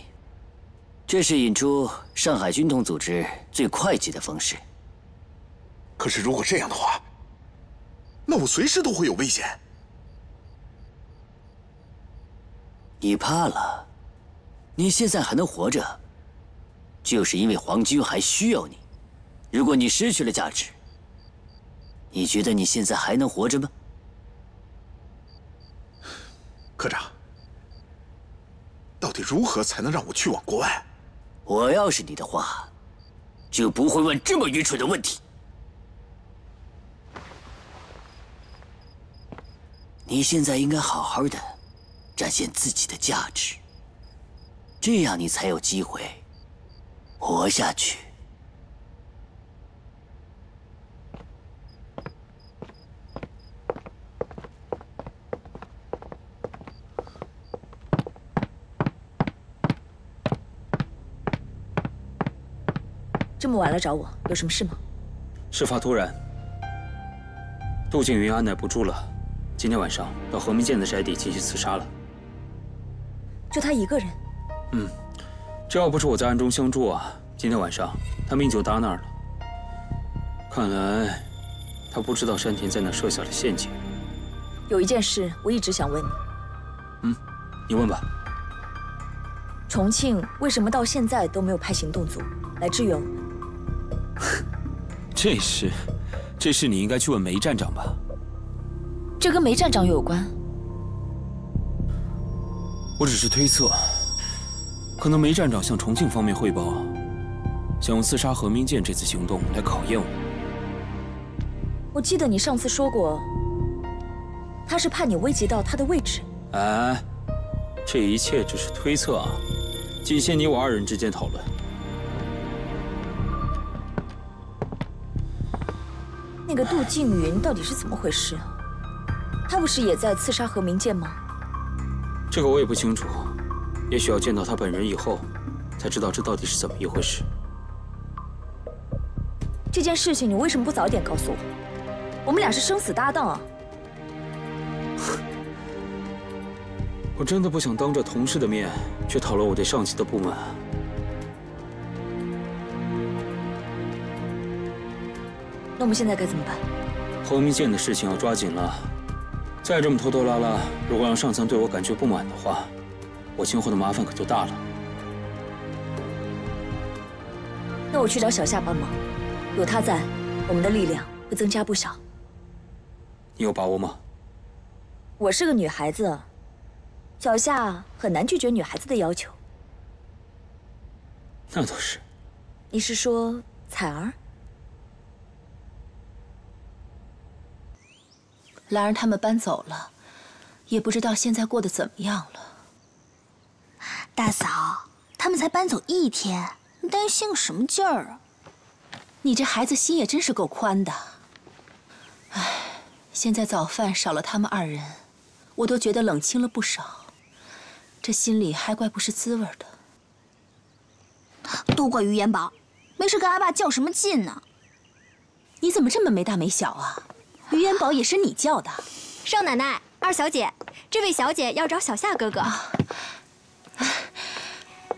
这是引出上海军统组织最快捷的方式。可是如果这样的话，那我随时都会有危险。你怕了？你现在还能活着，就是因为皇军还需要你。如果你失去了价值，你觉得你现在还能活着吗？科长，到底如何才能让我去往国外？我要是你的话，就不会问这么愚蠢的问题。你现在应该好好的展现自己的价值，这样你才有机会活下去。这么晚来找我，有什么事吗？事发突然，杜静云按耐不住了，今天晚上到何明剑的宅邸进行刺杀了。就他一个人？嗯，这要不是我在暗中相助啊，今天晚上他命就搭那儿了。看来他不知道山田在那设下了陷阱。有一件事我一直想问你。嗯，你问吧。重庆为什么到现在都没有派行动组来支援我？这事，这事你应该去问梅站长吧。这跟梅站长有关？我只是推测，可能梅站长向重庆方面汇报，想用刺杀何明剑这次行动来考验我。我记得你上次说过，他是怕你危及到他的位置。哎，这一切只是推测啊，仅限你我二人之间讨论。那个杜静云到底是怎么回事啊？他不是也在刺杀何明剑吗？这个我也不清楚，也许要见到他本人以后，才知道这到底是怎么一回事。这件事情你为什么不早点告诉我？我们俩是生死搭档啊！我真的不想当着同事的面去讨论我对上级的不满。那我们现在该怎么办？侯明剑的事情要抓紧了，再这么拖拖拉拉，如果让上层对我感觉不满的话，我今后的麻烦可就大了。那我去找小夏帮忙，有他在，我们的力量会增加不少。你有把握吗？我是个女孩子，小夏很难拒绝女孩子的要求。那倒是。你是说彩儿？兰儿他们搬走了，也不知道现在过得怎么样了。大嫂，他们才搬走一天，你担心个什么劲儿啊？你这孩子心也真是够宽的。唉，现在早饭少了他们二人，我都觉得冷清了不少，这心里还怪不是滋味的。都怪于元宝，没事跟阿爸较什么劲呢？你怎么这么没大没小啊？于元宝也是你叫的，少奶奶、二小姐，这位小姐要找小夏哥哥。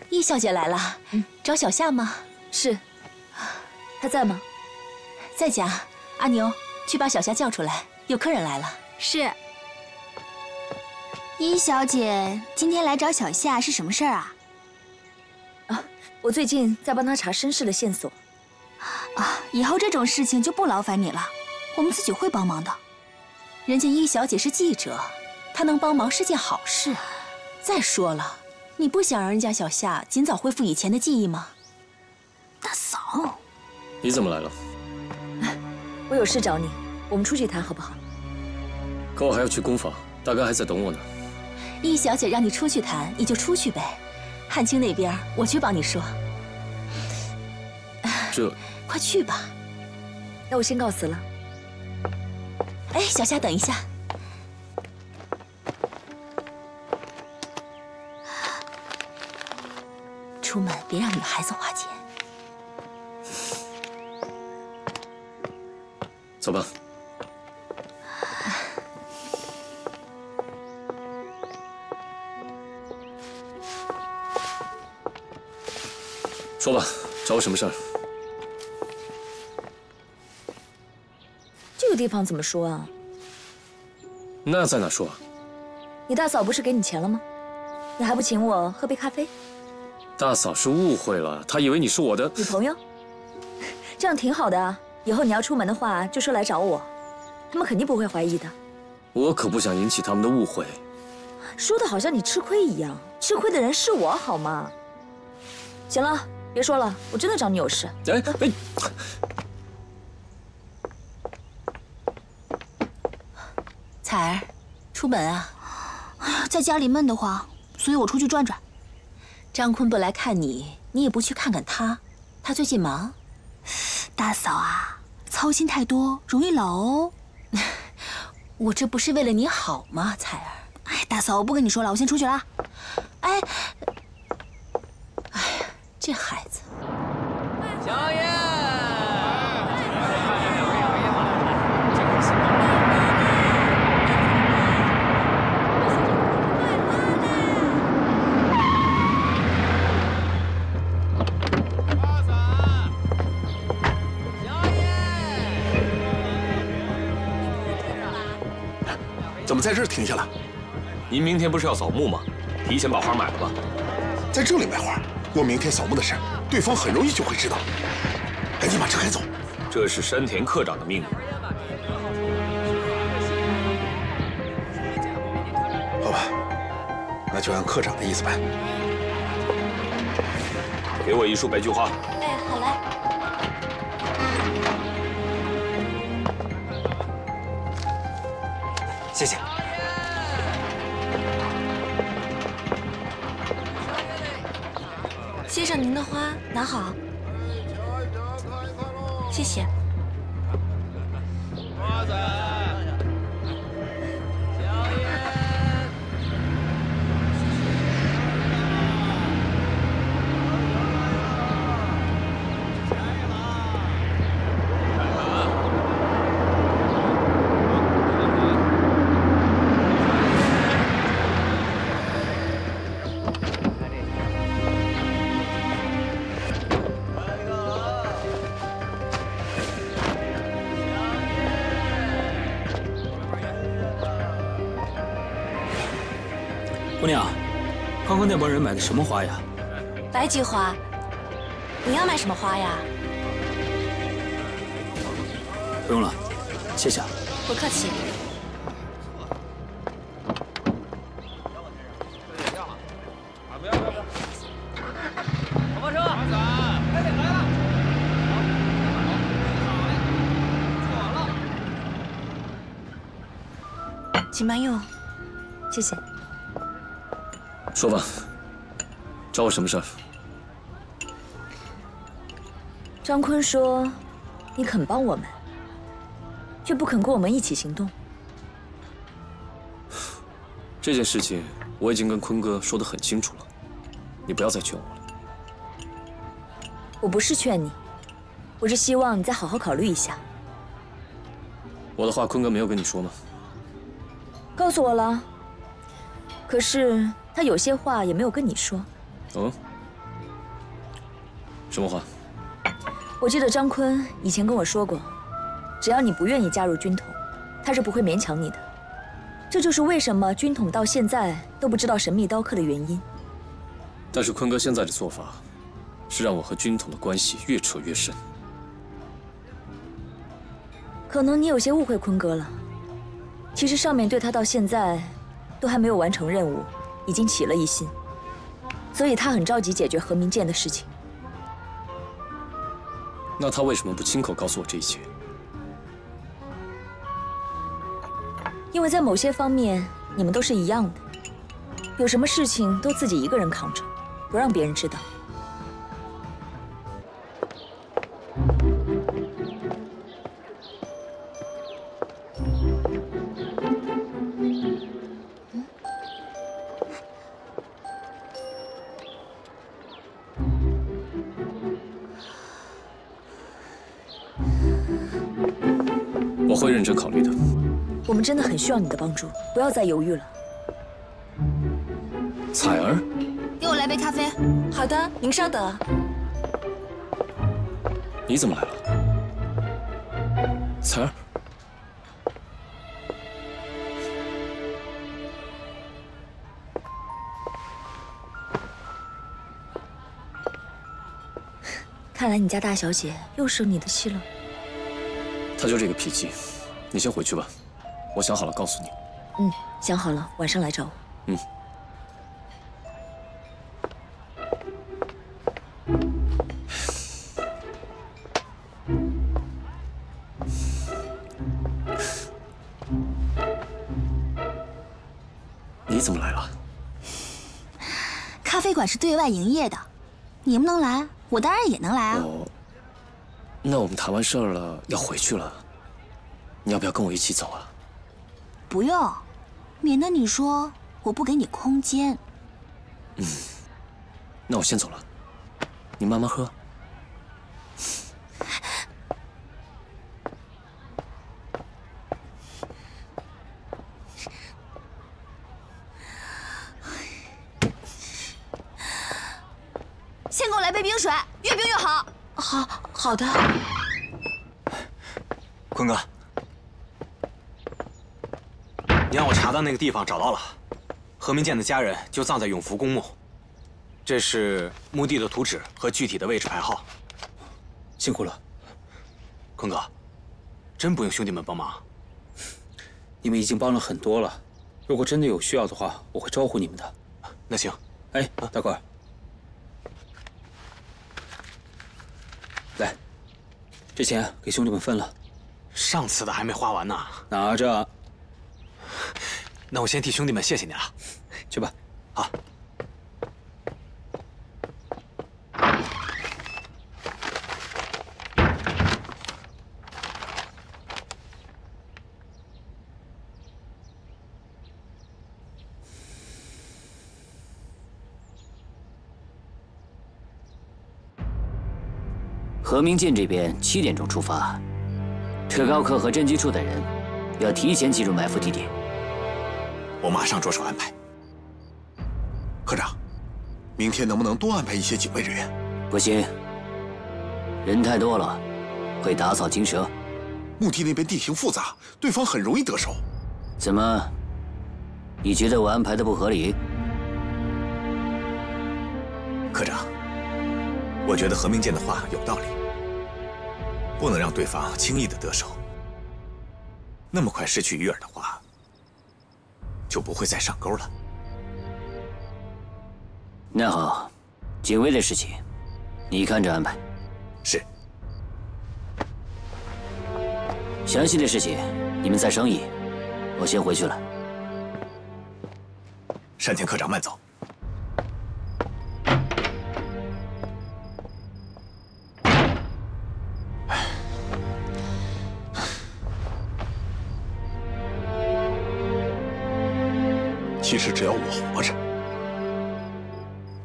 易小姐来了，找小夏吗？是。他在吗？在家。阿牛，去把小夏叫出来，有客人来了。是。易小姐今天来找小夏是什么事儿啊？啊，我最近在帮他查身世的线索。啊，以后这种事情就不劳烦你了。我们自己会帮忙的。人家一小姐是记者，她能帮忙是件好事。再说了，你不想让人家小夏尽早恢复以前的记忆吗？大嫂，你怎么来了？我有事找你，我们出去谈好不好？可我还要去工坊，大哥还在等我呢。易小姐让你出去谈，你就出去呗。汉卿那边我去帮你说。这，快去吧。那我先告辞了。哎，小夏，等一下。出门别让女孩子花钱。走吧。说吧，找我什么事儿？这个地方怎么说啊？那在哪说？你大嫂不是给你钱了吗？你还不请我喝杯咖啡？大嫂是误会了，她以为你是我的女朋友。这样挺好的啊，以后你要出门的话，就说来找我，他们肯定不会怀疑的。我可不想引起他们的误会。说的好像你吃亏一样，吃亏的人是我，好吗？行了，别说了，我真的找你有事。哎哎，彩儿，出门啊？在家里闷得慌，所以我出去转转。张坤不来看你，你也不去看看他，他最近忙。大嫂啊，操心太多容易老哦。我这不是为了你好吗，彩儿？哎，大嫂，我不跟你说了，我先出去了。哎，哎在这儿停下了？您明天不是要扫墓吗？提前把花买了吧。在这里买花，我明天扫墓的事，对方很容易就会知道。赶紧把车开走。这是山田科长的命令。好吧，那就按科长的意思办。给我一束白菊花。您的花拿好，谢谢。那帮人买的什么花呀？白菊花，你要买什么花呀？不用了，谢谢。不客气。火车，快点来了！请慢用，谢谢。说吧，找我什么事？张坤说：“你肯帮我们，却不肯跟我们一起行动。这件事情我已经跟坤哥说得很清楚了，你不要再劝我了。我不是劝你，我是希望你再好好考虑一下。我的话，坤哥没有跟你说吗？告诉我了，可是他有些话也没有跟你说。嗯？什么话？我记得张坤以前跟我说过，只要你不愿意加入军统，他是不会勉强你的。这就是为什么军统到现在都不知道神秘刀客的原因。但是坤哥现在的做法，是让我和军统的关系越扯越深。可能你有些误会坤哥了。其实上面对他到现在，都还没有完成任务，已经起了疑心。所以他很着急解决何明剑的事情。那他为什么不亲口告诉我这一切？因为在某些方面，你们都是一样的，有什么事情都自己一个人扛着，不让别人知道。我会认真考虑的。我们真的很需要你的帮助，不要再犹豫了。彩儿，给我来杯咖啡。好的，您稍等。你怎么来了？彩儿，看来你家大小姐又生你的气了。她就这个脾气，你先回去吧。我想好了，告诉你。嗯，想好了，晚上来找我。嗯。你怎么来了？咖啡馆是对外营业的，你们能来，我当然也能来啊。哦，那我们谈完事儿了，要回去了，你要不要跟我一起走啊？不用，免得你说我不给你空间。嗯，那我先走了，你慢慢喝。先给我来杯冰水，越冰越好。好好的。坤哥，你让我查到那个地方找到了，何明建的家人就葬在永福公墓，这是墓地的图纸和具体的位置牌号。辛苦了，坤哥，真不用兄弟们帮忙。你们已经帮了很多了，如果真的有需要的话，我会招呼你们的。那行，哎，大官，来，这钱给兄弟们分了。上次的还没花完呢，拿着。那我先替兄弟们谢谢你了，去吧。好。何明剑这边七点钟出发，特高课和侦缉处的人要提前进入埋伏地点。我马上着手安排。科长，明天能不能多安排一些警卫人员？不行，人太多了，会打草惊蛇。墓地那边地形复杂，对方很容易得手。怎么？你觉得我安排的不合理？科长，我觉得何明建的话有道理，不能让对方轻易的得手。那么快失去鱼饵的话，就不会再上钩了。那好，警卫的事情，你看着安排。是。详细的事情你们再商议，我先回去了。山田科长，慢走。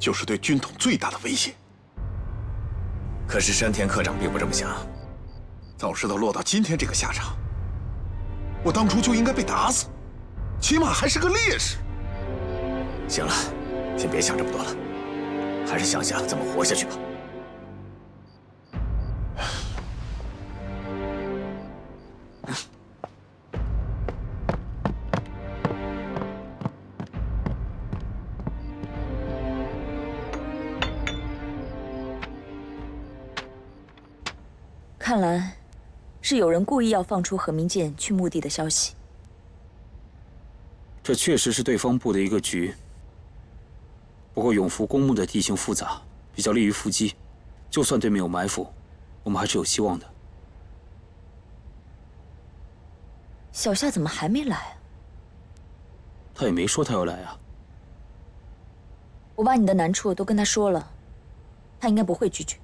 就是对军统最大的威胁。可是山田科长并不这么想。早知道落到今天这个下场，我当初就应该被打死，起码还是个烈士。行了，先别想这么多了，还是想想怎么活下去吧。看来，是有人故意要放出何明剑去墓地的消息。这确实是对方布的一个局。不过永福公墓的地形复杂，比较利于伏击，就算对面有埋伏，我们还是有希望的。小夏怎么还没来啊？他也没说他要来啊。我把你的难处都跟他说了，他应该不会拒绝。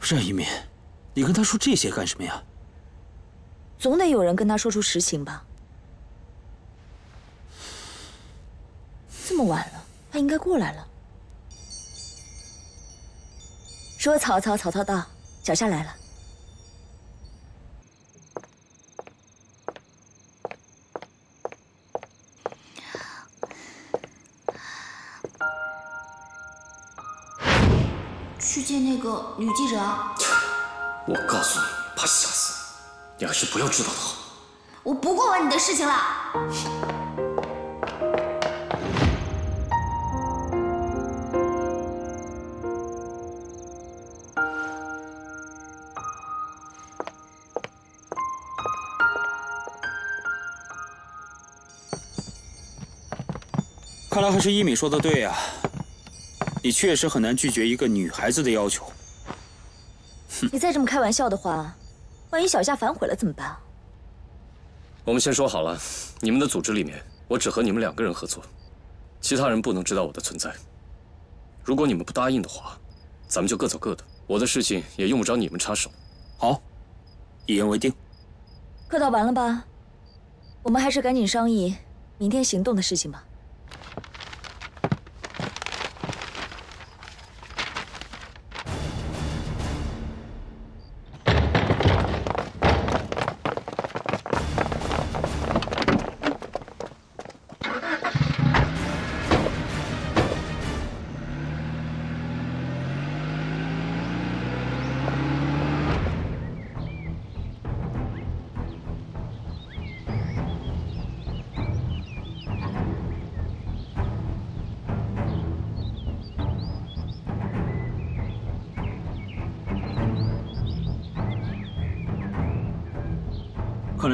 任一鸣，你跟他说这些干什么呀？总得有人跟他说出实情吧。这么晚了，他应该过来了。说曹操，曹操到，脚下来了。去见那个女记者啊！我告诉你，怕吓死你，你还是不要知道的好。我不过问你的事情了。看来还是一米说的对呀，你确实很难拒绝一个女孩子的要求。你再这么开玩笑的话，万一小夏反悔了怎么办？我们先说好了，你们的组织里面，我只和你们两个人合作，其他人不能知道我的存在。如果你们不答应的话，咱们就各走各的，我的事情也用不着你们插手。好，一言为定。客套完了吧？我们还是赶紧商议明天行动的事情吧。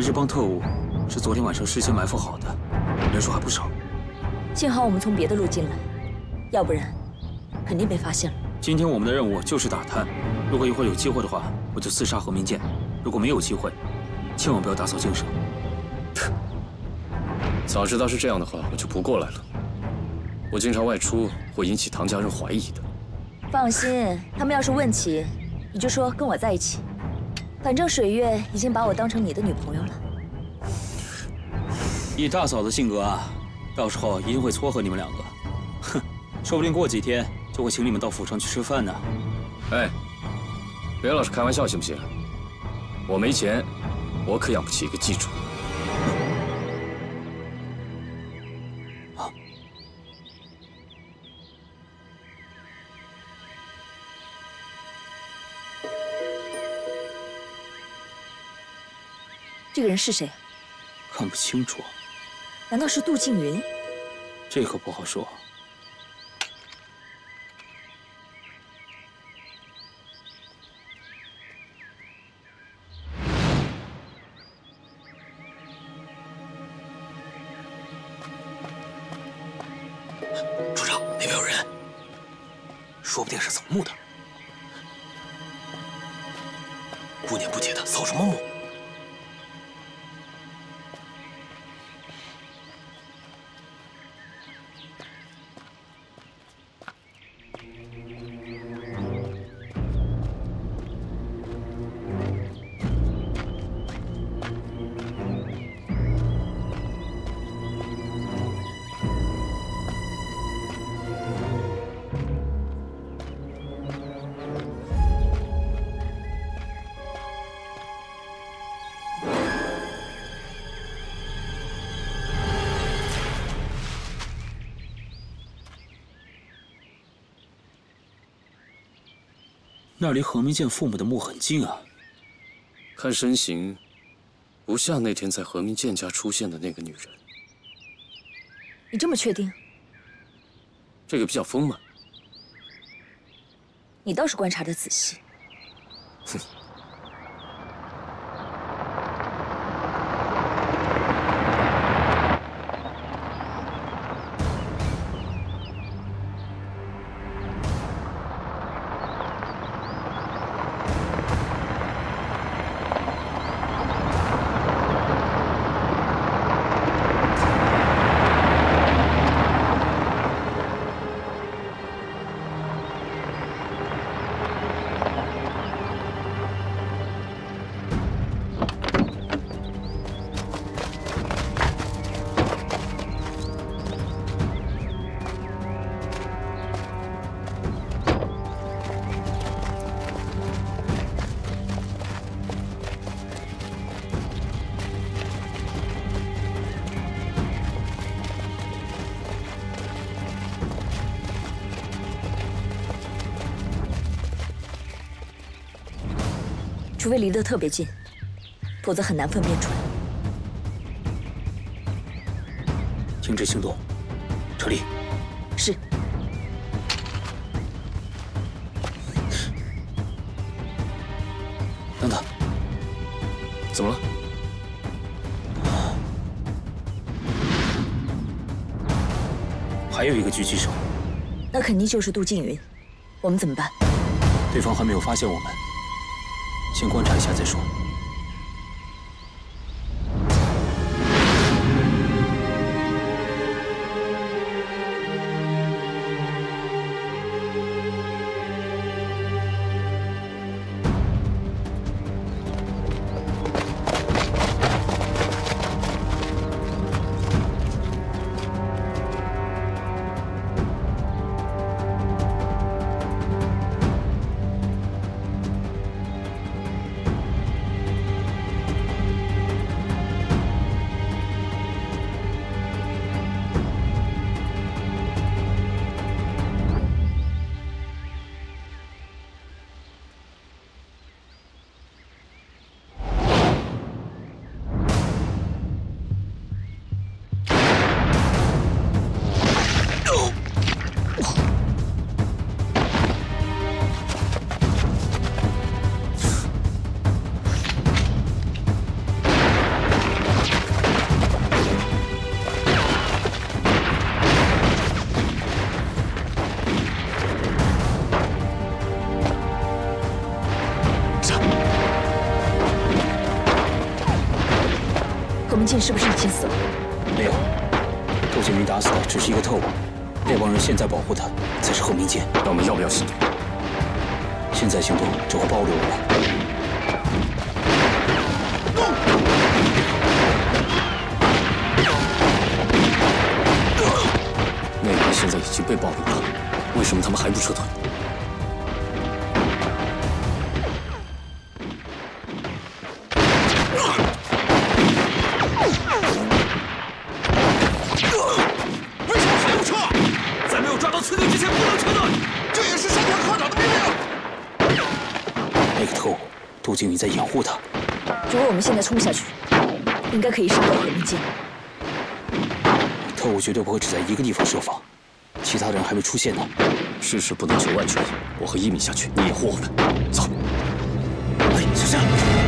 这帮特务是昨天晚上事先埋伏好的，人数还不少。幸好我们从别的路进来，要不然肯定被发现了。今天我们的任务就是打探，如果一会儿有机会的话，我就刺杀何明剑；如果没有机会，千万不要打草惊蛇。早知道是这样的话，我就不过来了。我经常外出，会引起唐家人怀疑的。放心，他们要是问起，你就说跟我在一起。反正水月已经把我当成你的女朋友了。以大嫂的性格啊，到时候一定会撮合你们两个。哼，说不定过几天就会请你们到府上去吃饭呢。哎，别老是开玩笑行不行？我没钱，我可养不起一个妓主。这个人是谁？看不清楚，难道是杜静云？这可不好说。那离何明剑父母的墓很近啊。看身形，不像那天在何明剑家出现的那个女人。你这么确定？这个比较疯嘛。你倒是观察的仔细。哼。除非离得特别近，否则很难分辨出来。停止行动，撤离。是。等等，怎么了？还有一个狙击手，那肯定就是杜静云。我们怎么办？对方还没有发现我们，先观察一下再说。特务，那帮人现在保护他才是后明剑。那我们要不要行动？现在行动只会暴露我们。那边现在已经被暴露了，为什么他们还不撤退？为什么还不撤？在没有抓到刺客之前，不能撤退。这也是山田科长的命令。那个特务，杜静云在掩护他。如果我们现在冲下去，应该可以杀到何明剑。特务绝对不会只在一个地方设防，其他人还没出现呢。事事不能求万全，我和一米下去，你掩护我们。走。哎，小夏。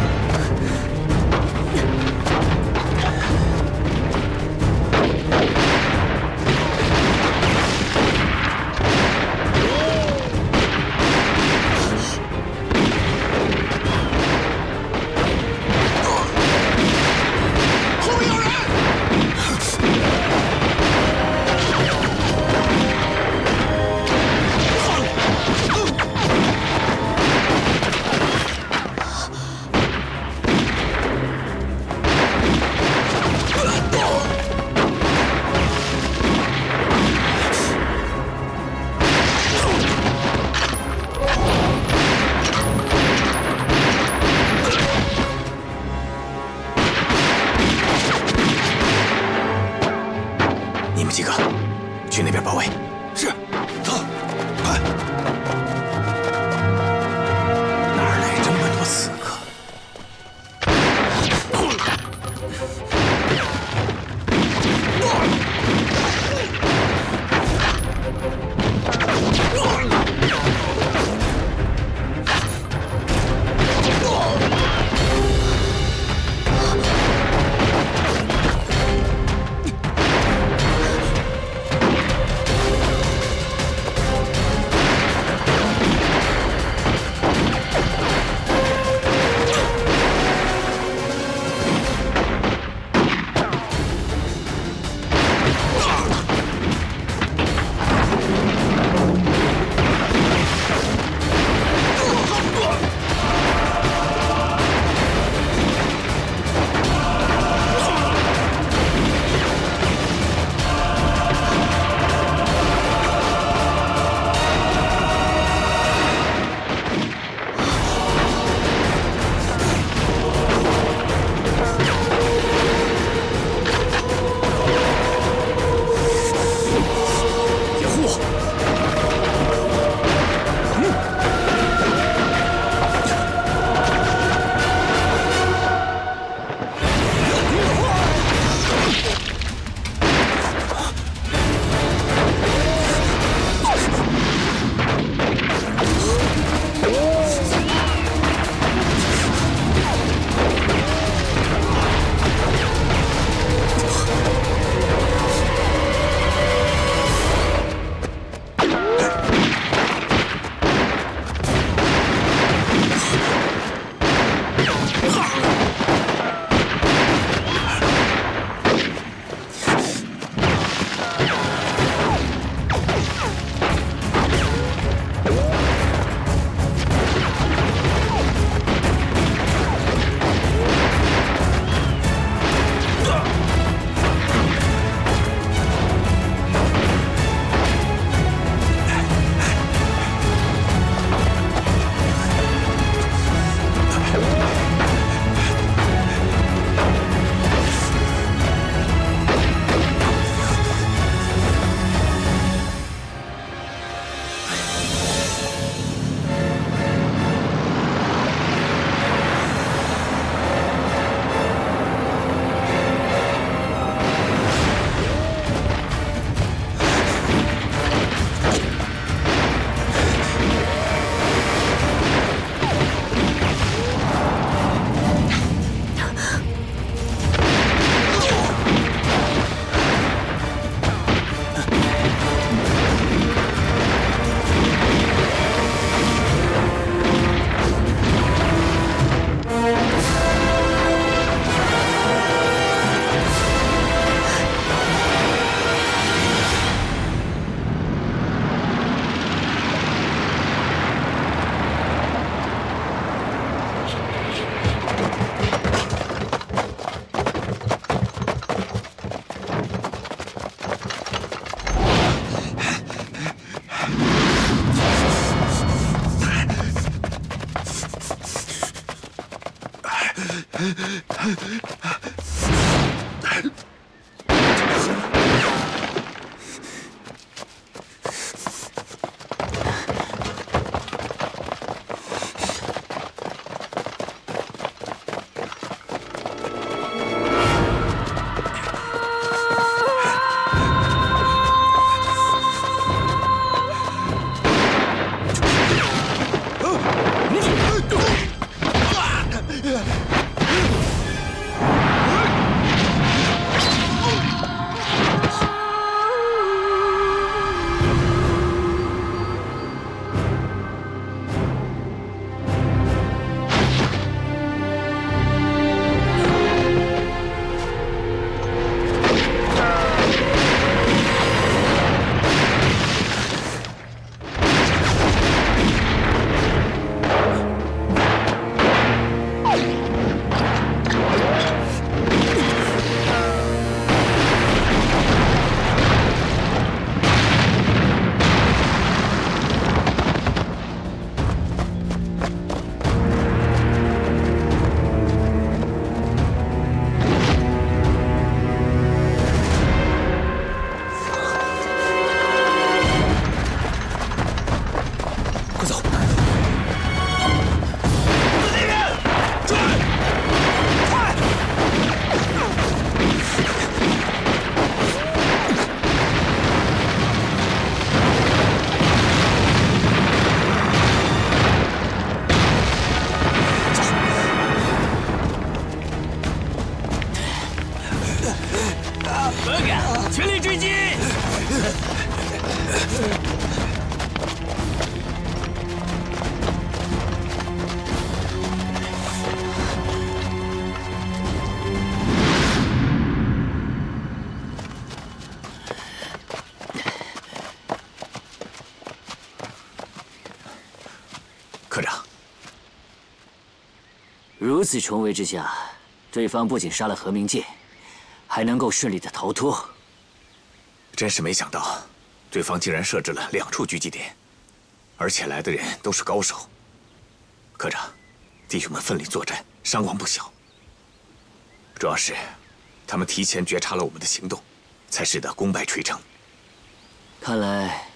如此重围之下，对方不仅杀了何明剑，还能够顺利的逃脱。真是没想到，对方竟然设置了两处狙击点，而且来的人都是高手。科长，弟兄们奋力作战，伤亡不小。主要是，他们提前觉察了我们的行动，才使得功败垂成。看来，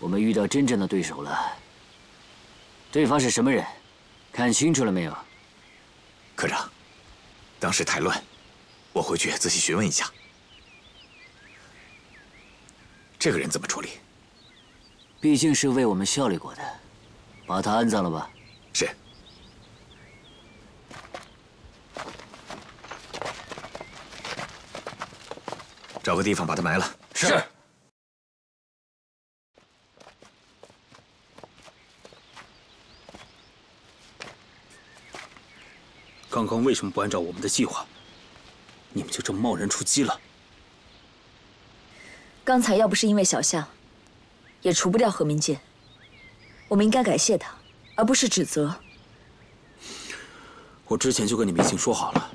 我们遇到真正的对手了。对方是什么人？看清楚了没有？科长，当时太乱，我回去仔细询问一下。这个人怎么处理？毕竟是为我们效力过的，把他安葬了吧。是。找个地方把他埋了。是。刚刚为什么不按照我们的计划？你们就这么贸然出击了？刚才要不是因为小夏，也除不掉何明剑。我们应该感谢他，而不是指责。我之前就跟你们已经说好了，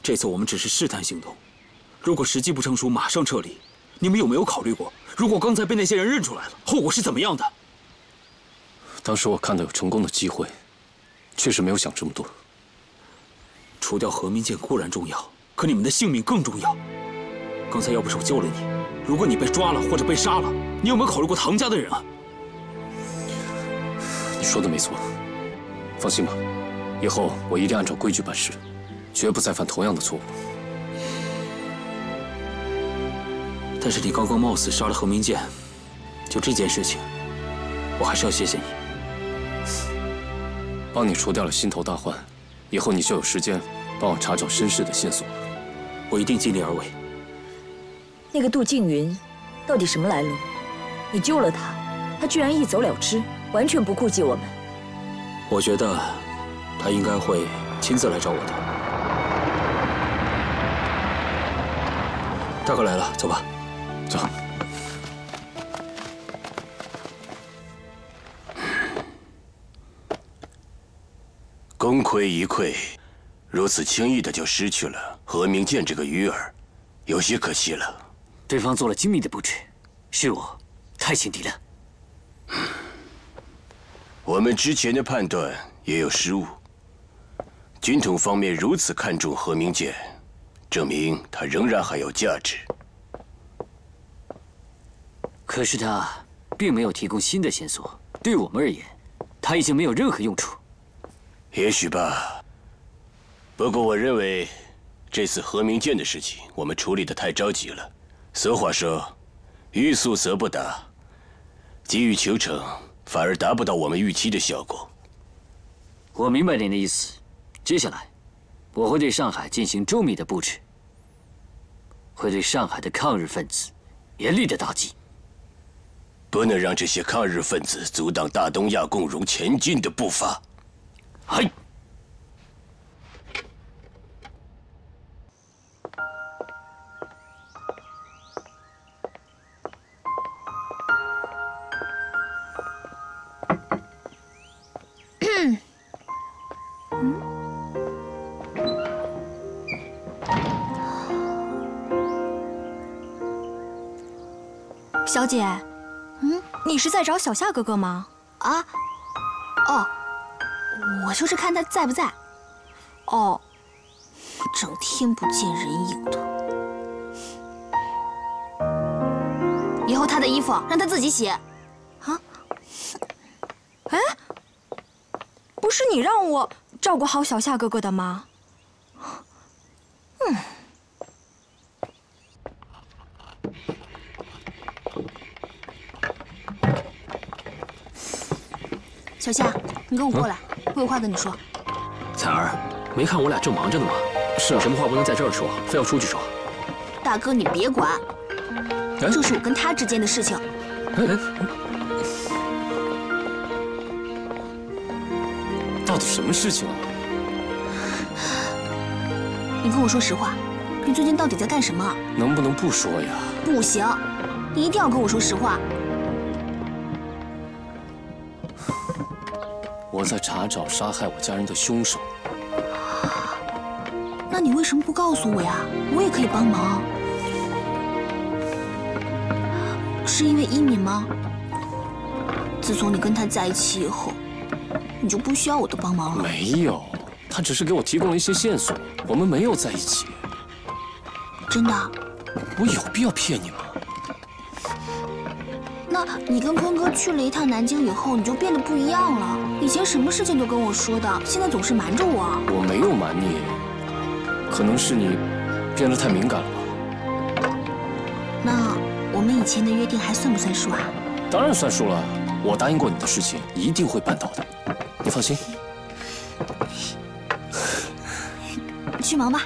这次我们只是试探行动，如果时机不成熟，马上撤离。你们有没有考虑过，如果刚才被那些人认出来了，后果是怎么样的？当时我看到有成功的机会，确实没有想这么多。除掉何明剑固然重要，可你们的性命更重要。刚才要不是我救了你，如果你被抓了或者被杀了，你有没有考虑过唐家的人啊？你说的没错，放心吧，以后我一定按照规矩办事，绝不再犯同样的错误。但是你刚刚冒死杀了何明剑，就这件事情，我还是要谢谢你。帮你除掉了心头大患，以后你就有时间帮我查找身世的线索了。我一定尽力而为。那个杜静云，到底什么来路？你救了他，他居然一走了之，完全不顾及我们。我觉得，他应该会亲自来找我的。大哥来了，走吧。走。功亏一篑，如此轻易的就失去了何明剑这个鱼饵，有些可惜了。对方做了精密的布置，是我太轻敌了。我们之前的判断也有失误，军统方面如此看重何明剑，证明他仍然还有价值。可是他并没有提供新的线索，对我们而言，他已经没有任何用处。也许吧。不过我认为，这次何明剑的事情我们处理的太着急了。俗话说，欲速则不达，急于求成反而达不到我们预期的效果。我明白您的意思。接下来，我会对上海进行周密的布置，会对上海的抗日分子严厉的打击。不能让这些抗日分子阻挡大东亚共荣前进的步伐。嗨。小姐，嗯，你是在找小夏哥哥吗？啊，哦，我就是看他在不在。哦，整天不见人影的。以后他的衣服让他自己洗。啊？哎，不是你让我照顾好小夏哥哥的吗？嗯。小夏，你跟我过来，我有话跟你说。彩儿，没看我俩正忙着呢吗？是有什么话不能在这儿说，非要出去说？大哥，你别管，这是我跟他之间的事情。哎哎，到底什么事情啊？你跟我说实话，你最近到底在干什么？能不能不说呀？不行，你一定要跟我说实话。我在查找杀害我家人的凶手。那你为什么不告诉我呀？我也可以帮忙。是因为一敏吗？自从你跟他在一起以后，你就不需要我的帮忙了。没有，他只是给我提供了一些线索。我们没有在一起。真的？我有必要骗你吗？那你跟坤哥去了一趟南京以后，你就变得不一样了。以前什么事情都跟我说的，现在总是瞒着我。我没有瞒你，可能是你变得太敏感了吧。那我们以前的约定还算不算数啊？当然算数了，我答应过你的事情一定会办到的，你放心。去忙吧。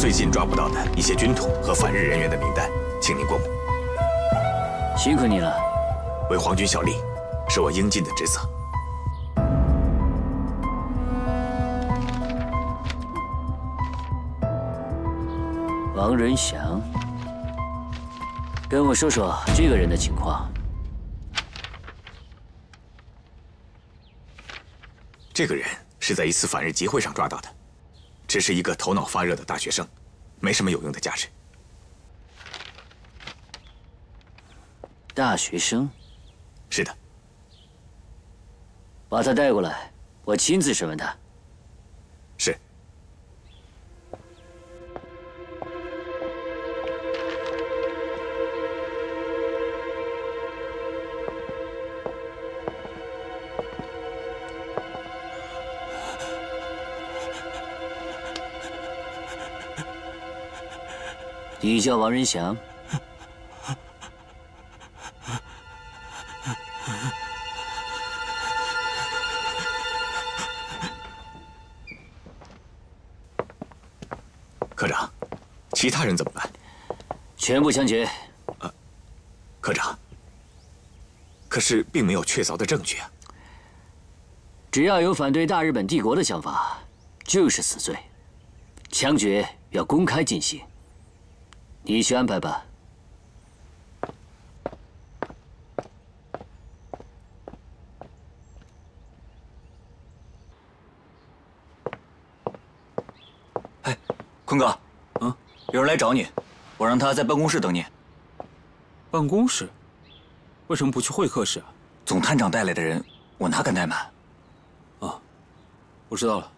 最近抓捕到的一些军统和反日人员的名单，请您过目。辛苦你了。为皇军效力，是我应尽的职责。王仁祥，跟我说说这个人的情况。这个人是在一次反日集会上抓到的，只是一个头脑发热的大学生，没什么有用的价值。大学生？是的。把他带过来，我亲自审问他。你叫王仁祥？科长，其他人怎么办？全部枪决。啊，科长。可是并没有确凿的证据啊。只要有反对大日本帝国的想法，就是死罪。枪决要公开进行。你去安排吧。哎，坤哥，嗯，有人来找你，我让他在办公室等你。办公室？为什么不去会客室啊？总探长带来的人，我哪敢怠慢？啊，我知道了。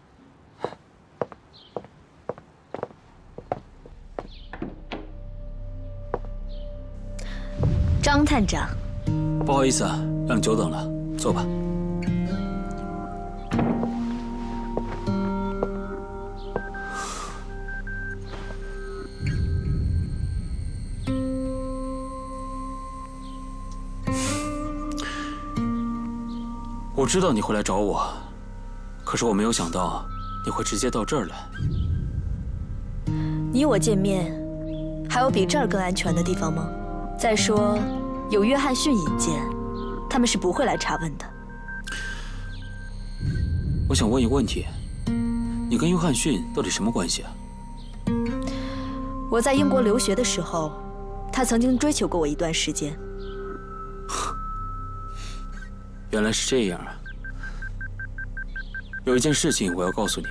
张探长，不好意思啊，让你久等了，坐吧。我知道你会来找我，可是我没有想到你会直接到这儿来。你我见面，还有比这儿更安全的地方吗？再说，有约翰逊引荐，他们是不会来查问的。我想问一个问题，你跟约翰逊到底什么关系啊？我在英国留学的时候，他曾经追求过我一段时间。原来是这样啊！有一件事情我要告诉你，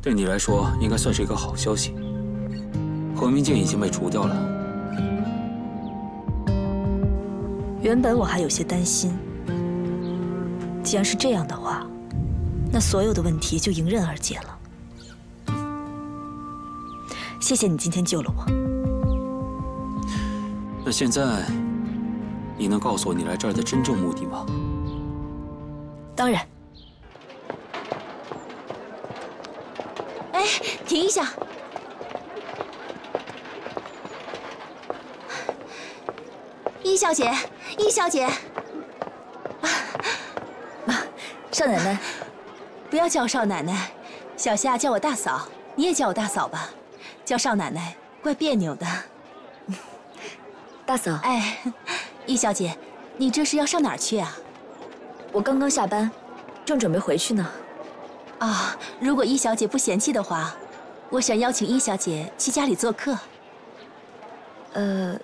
对你来说应该算是一个好消息。何明剑已经被除掉了。原本我还有些担心，既然是这样的话，那所有的问题就迎刃而解了。谢谢你今天救了我。那现在，你能告诉我你来这儿的真正目的吗？当然。哎，停一下！易小姐，易小姐，少奶奶，不要叫我少奶奶，小夏叫我大嫂，你也叫我大嫂吧，叫少奶奶怪别扭的。大嫂，哎，易小姐，你这是要上哪儿去啊？我刚刚下班，正准备回去呢。啊，如果易小姐不嫌弃的话，我想邀请易小姐去家里做客。呃，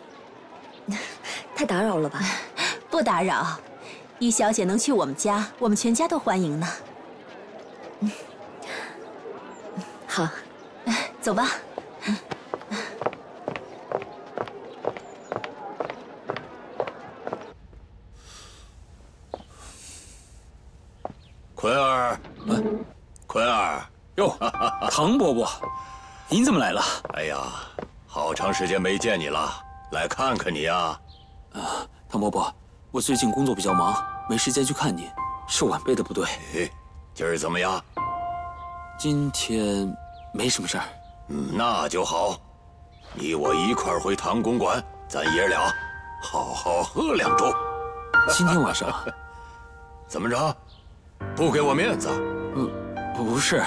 太打扰了吧？不打扰，易小姐能去我们家，我们全家都欢迎呢。好，走吧。坤儿，坤儿，哟，唐伯伯，您怎么来了？哎呀，好长时间没见你了，来看看你呀。啊，唐伯伯，我最近工作比较忙，没时间去看您，是晚辈的不对。今儿怎么样？今天没什么事儿。嗯，那就好。你我一块儿回唐公馆，咱爷俩好好喝两盅。今天晚上？怎么着？不给我面子？嗯，不是，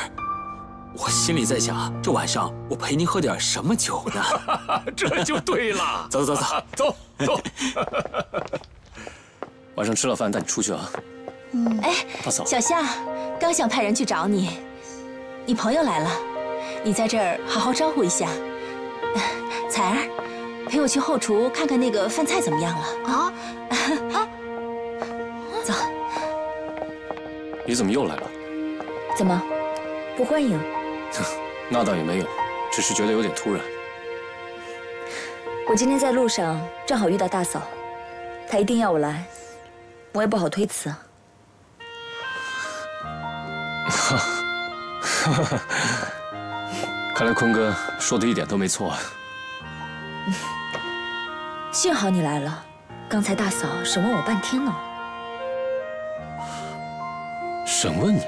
我心里在想，这晚上我陪您喝点什么酒呢？这就对了。走走走走走走。晚上吃了饭带你出去啊。嗯，哎，大嫂，小夏，刚想派人去找你，你朋友来了，你在这儿好好招呼一下。彩儿，陪我去后厨看看那个饭菜怎么样了啊？啊，走。你怎么又来了？怎么，不欢迎？那倒也没有，只是觉得有点突然。我今天在路上正好遇到大嫂，她一定要我来，我也不好推辞啊。看来坤哥说的一点都没错啊。幸好你来了，刚才大嫂审问我半天呢。审问你？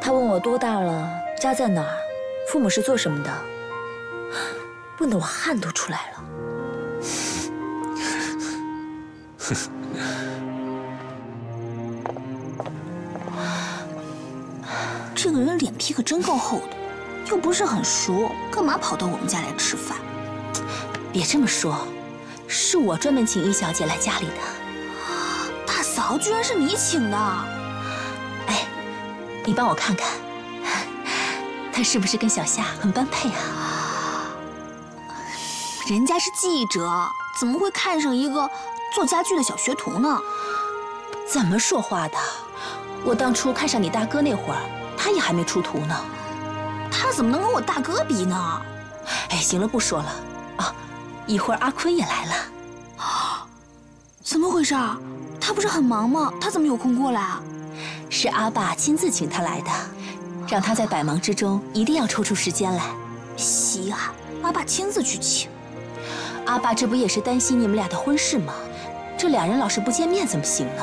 他问我多大了，家在哪儿，父母是做什么的，问得我汗都出来了。这个人脸皮可真够厚的，又不是很熟，干嘛跑到我们家来吃饭？别这么说，是我专门请易小姐来家里的。大嫂，居然是你请的？你帮我看看，他是不是跟小夏很般配啊？人家是记者，怎么会看上一个做家具的小学徒呢？怎么说话的？我当初看上你大哥那会儿，他也还没出徒呢。他怎么能跟我大哥比呢？哎，行了，不说了。啊，一会儿阿坤也来了。怎么回事？他不是很忙吗？他怎么有空过来啊？是阿爸亲自请他来的，让他在百忙之中一定要抽出时间来。稀罕，阿爸亲自去请。阿爸这不也是担心你们俩的婚事吗？这俩人老是不见面怎么行呢？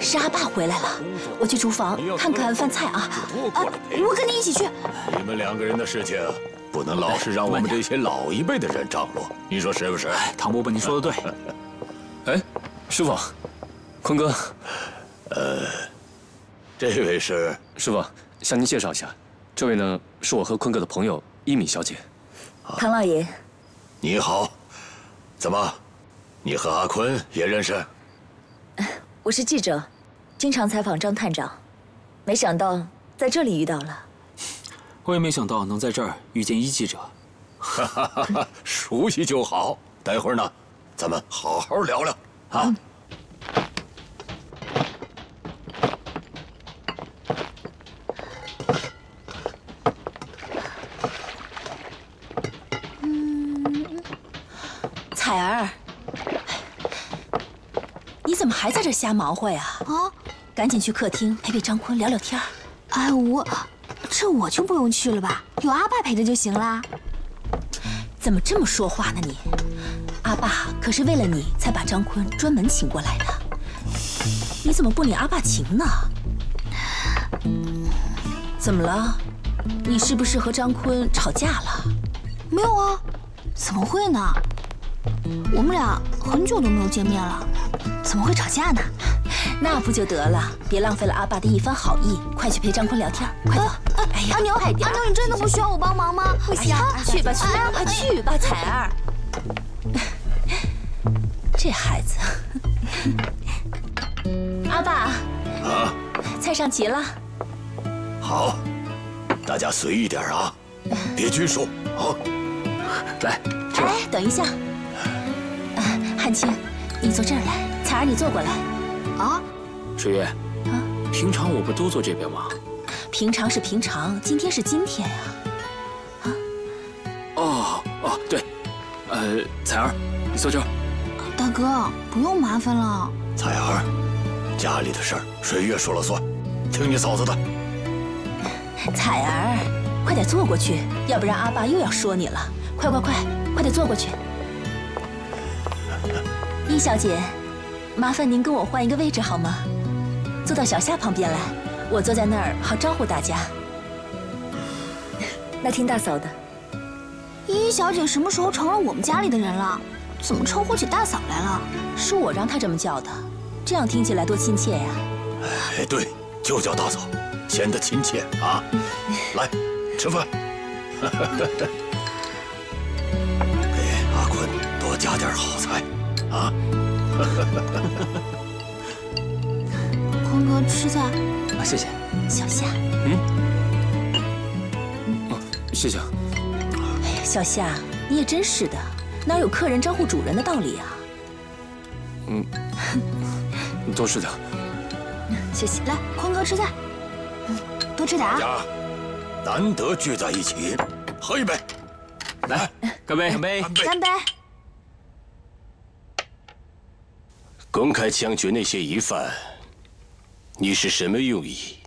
是阿爸回来了，我去厨房看看饭菜啊。啊，我跟你一起去。你们两个人的事情，不能老是让我们这些老一辈的人张罗，你说是不是？唐伯伯，你说的对。哎，师傅，坤哥，呃，这位是师傅，向您介绍一下，这位呢是我和坤哥的朋友一米小姐。唐老爷，你好，怎么，你和阿坤也认识？我是记者。经常采访张探长，没想到在这里遇到了。我也没想到能在这儿遇见一记者。哈哈哈！熟悉就好。待会儿呢，咱们好好聊聊啊。嗯，彩儿，你怎么还在这瞎忙活呀？啊！赶紧去客厅陪陪张坤聊聊天哎，我这我就不用去了吧？有阿爸陪着就行啦。怎么这么说话呢你？阿爸可是为了你才把张坤专门请过来的，你怎么不领阿爸情呢？怎么了？你是不是和张坤吵架了？没有啊，怎么会呢？我们俩很久都没有见面了，怎么会吵架呢？那不就得了？别浪费了阿爸的一番好意，快去陪张坤聊天，快走！哎呀，阿牛，阿牛，你真的不需要我帮忙吗？不行，去吧，去吧，快去吧，彩儿。这孩子，阿爸，啊，菜上齐了。好，大家随意点啊，别拘束啊。来，哎，等一下，汉卿，你坐这儿来，彩儿你坐过来。啊，水月，啊，平常我不都坐这边吗？平常是平常，今天是今天呀。啊，哦哦，对，呃，彩儿，你坐这儿。大哥，不用麻烦了。彩儿，家里的事儿水月说了算，听你嫂子的。彩儿，快点坐过去，要不然阿爸又要说你了。快快快，快点坐过去。易小姐。麻烦您跟我换一个位置好吗？坐到小夏旁边来，我坐在那儿好招呼大家。那听大嫂的。依依小姐什么时候成了我们家里的人了？怎么称呼起大嫂来了？是我让她这么叫的，这样听起来多亲切呀！哎，对，就叫大嫂，显得亲切啊！来，吃饭。给 阿坤多加点好菜，啊！坤哥吃菜啊，谢谢。小夏，嗯，哦，谢谢。哎呀，小夏，你也真是的，哪有客人招呼主人的道理啊？嗯，多吃点。谢谢。来，坤哥吃菜，多吃点啊。大家难得聚在一起，喝一杯。来，干杯！干杯！干杯！公开枪决那些疑犯，你是什么用意？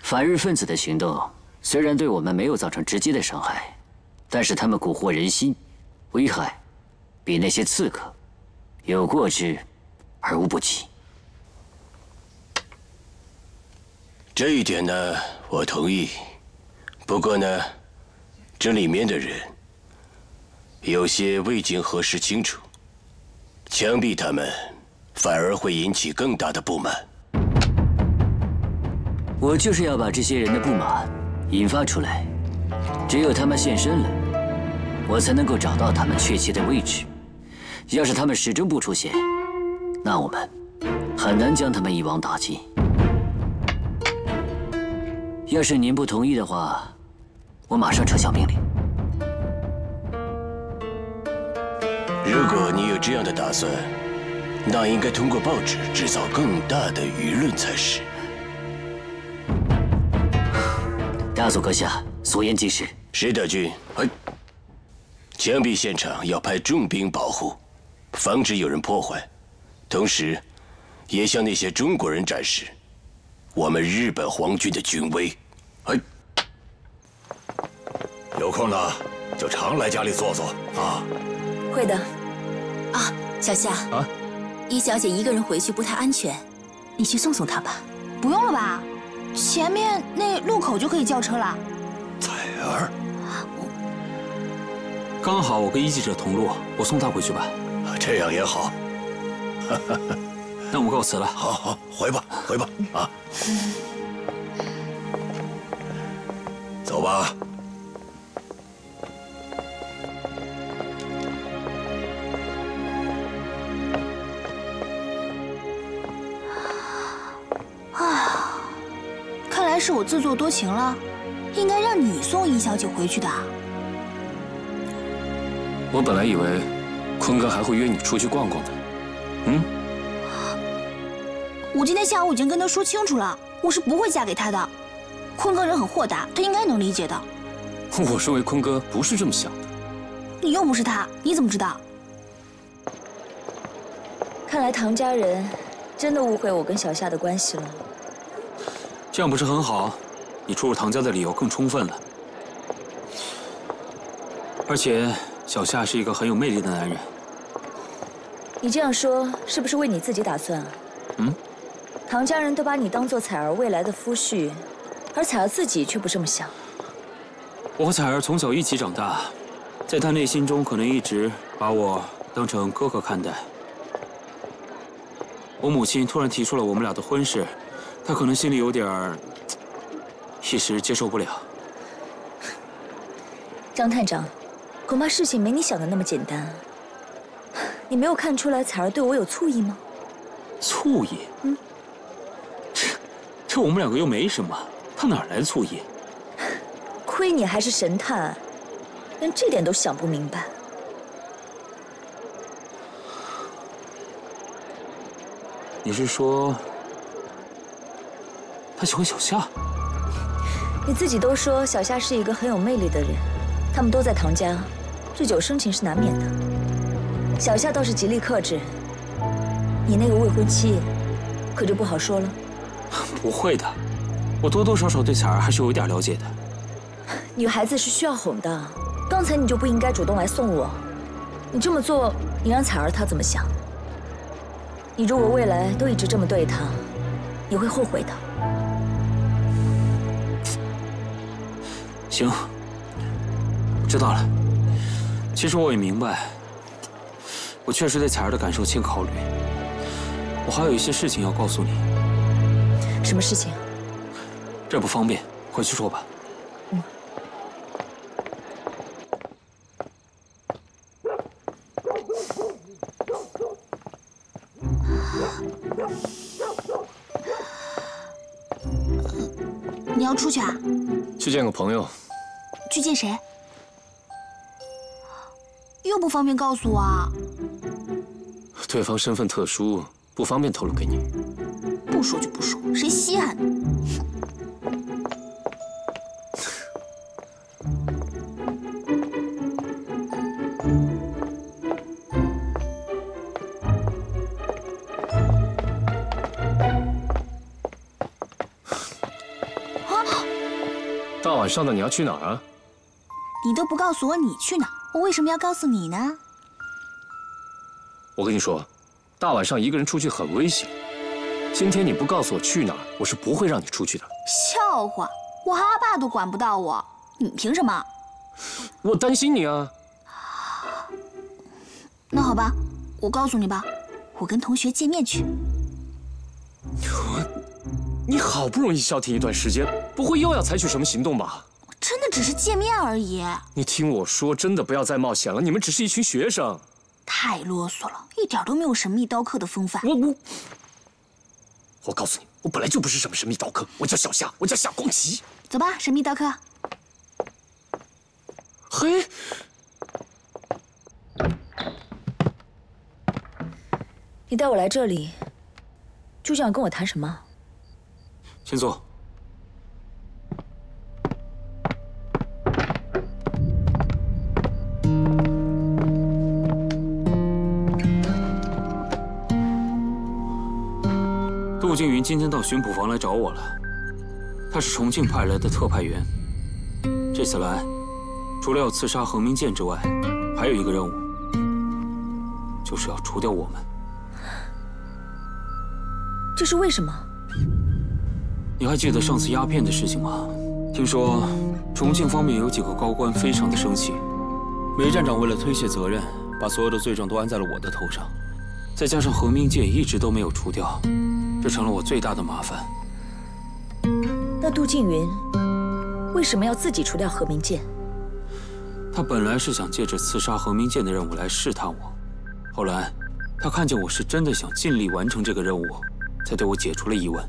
反日分子的行动虽然对我们没有造成直接的伤害，但是他们蛊惑人心，危害比那些刺客有过之而无不及。这一点呢，我同意。不过呢，这里面的人有些未经核实清楚。枪毙他们，反而会引起更大的不满。我就是要把这些人的不满引发出来，只有他们现身了，我才能够找到他们确切的位置。要是他们始终不出现，那我们很难将他们一网打尽。要是您不同意的话，我马上撤销命令。如果你有这样的打算，那应该通过报纸制造更大的舆论才是。大佐阁下，所言极是。石德军，哎，枪毙现场要派重兵保护，防止有人破坏，同时，也向那些中国人展示我们日本皇军的军威。哎，有空呢就常来家里坐坐啊。会的。啊，小夏啊，一小姐一个人回去不太安全，你去送送她吧。不用了吧，前面那路口就可以叫车了。彩儿，刚好我跟一记者同路，我送她回去吧。这样也好。那我告辞了。好好，回吧，回吧，啊。走吧。啊，看来是我自作多情了，应该让你送易小姐回去的。我本来以为坤哥还会约你出去逛逛的。嗯，我今天下午已经跟他说清楚了，我是不会嫁给他的。坤哥人很豁达，他应该能理解的。我认为坤哥不是这么想的。你又不是他，你怎么知道？看来唐家人真的误会我跟小夏的关系了。这样不是很好？你出入唐家的理由更充分了。而且小夏是一个很有魅力的男人。你这样说是不是为你自己打算啊？嗯。唐家人都把你当做彩儿未来的夫婿，而彩儿自己却不这么想。我和彩儿从小一起长大，在她内心中可能一直把我当成哥哥看待。我母亲突然提出了我们俩的婚事，她可能心里有点儿一时接受不了。张探长，恐怕事情没你想的那么简单。你没有看出来彩儿对我有醋意吗？醋意？嗯。这这我们两个又没什么，她哪来的醋意？亏你还是神探，连这点都想不明白。你是说，他喜欢小夏？你自己都说小夏是一个很有魅力的人，他们都在唐家，日久生情是难免的。小夏倒是极力克制，你那个未婚妻，可就不好说了。不会的，我多多少少对彩儿还是有一点了解的。女孩子是需要哄的，刚才你就不应该主动来送我。你这么做，你让彩儿她怎么想？你如果未来都一直这么对她，你会后悔的。行，知道了。其实我也明白，我确实对彩儿的感受欠考虑。我还有一些事情要告诉你。什么事情？这不方便，回去说吧。嗯。你要出去啊？去见个朋友。去见谁？又不方便告诉我啊？对方身份特殊，不方便透露给你。不说就不说，谁稀罕？大晚上的你要去哪儿啊？你都不告诉我你去哪，我为什么要告诉你呢？我跟你说，大晚上一个人出去很危险。今天你不告诉我去哪儿，我是不会让你出去的。笑话，我和阿爸都管不到我，你凭什么？我担心你啊。那好吧，我告诉你吧，我跟同学见面去。你好不容易消停一段时间，不会又要采取什么行动吧？只是见面而已。你听我说，真的不要再冒险了。你们只是一群学生。太啰嗦了，一点都没有神秘刀客的风范。我我，我告诉你，我本来就不是什么神秘刀客，我叫小夏，我叫夏光奇。走吧，神秘刀客。嘿，你带我来这里，就想跟我谈什么？先坐。静云今天到巡捕房来找我了，他是重庆派来的特派员。这次来，除了要刺杀恒明剑之外，还有一个任务，就是要除掉我们。这是为什么？你还记得上次鸦片的事情吗？听说重庆方面有几个高官非常的生气，梅站长为了推卸责任，把所有的罪状都安在了我的头上，再加上恒明剑一直都没有除掉。这成了我最大的麻烦。那杜静云为什么要自己除掉何明剑？他本来是想借着刺杀何明剑的任务来试探我，后来他看见我是真的想尽力完成这个任务，才对我解除了疑问。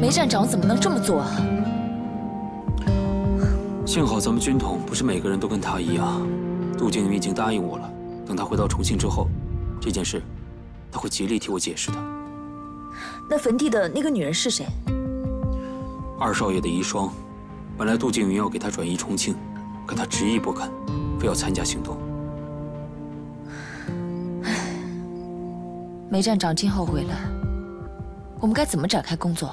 梅站长怎么能这么做啊？幸好咱们军统不是每个人都跟他一样。杜静云已经答应我了，等他回到重庆之后，这件事。他会极力替我解释的。那坟地的那个女人是谁？二少爷的遗孀。本来杜静云要给他转移重庆，可他执意不肯，非要参加行动。唉，梅站长今后回来，我们该怎么展开工作？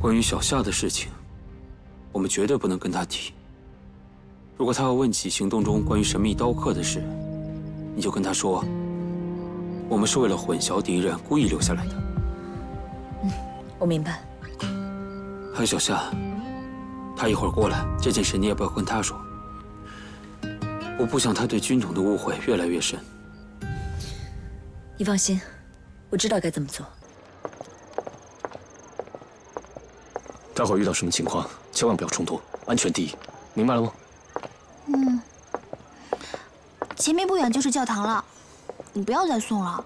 关于小夏的事情，我们绝对不能跟他提。如果他要问起行动中关于神秘刀客的事，你就跟他说，我们是为了混淆敌人，故意留下来的。嗯，我明白。还有小夏，他一会儿过来，这件事你也不要跟他说。我不想他对军统的误会越来越深。你放心，我知道该怎么做。待会儿遇到什么情况，千万不要冲突，安全第一，明白了吗？嗯。前面不远就是教堂了，你不要再送了，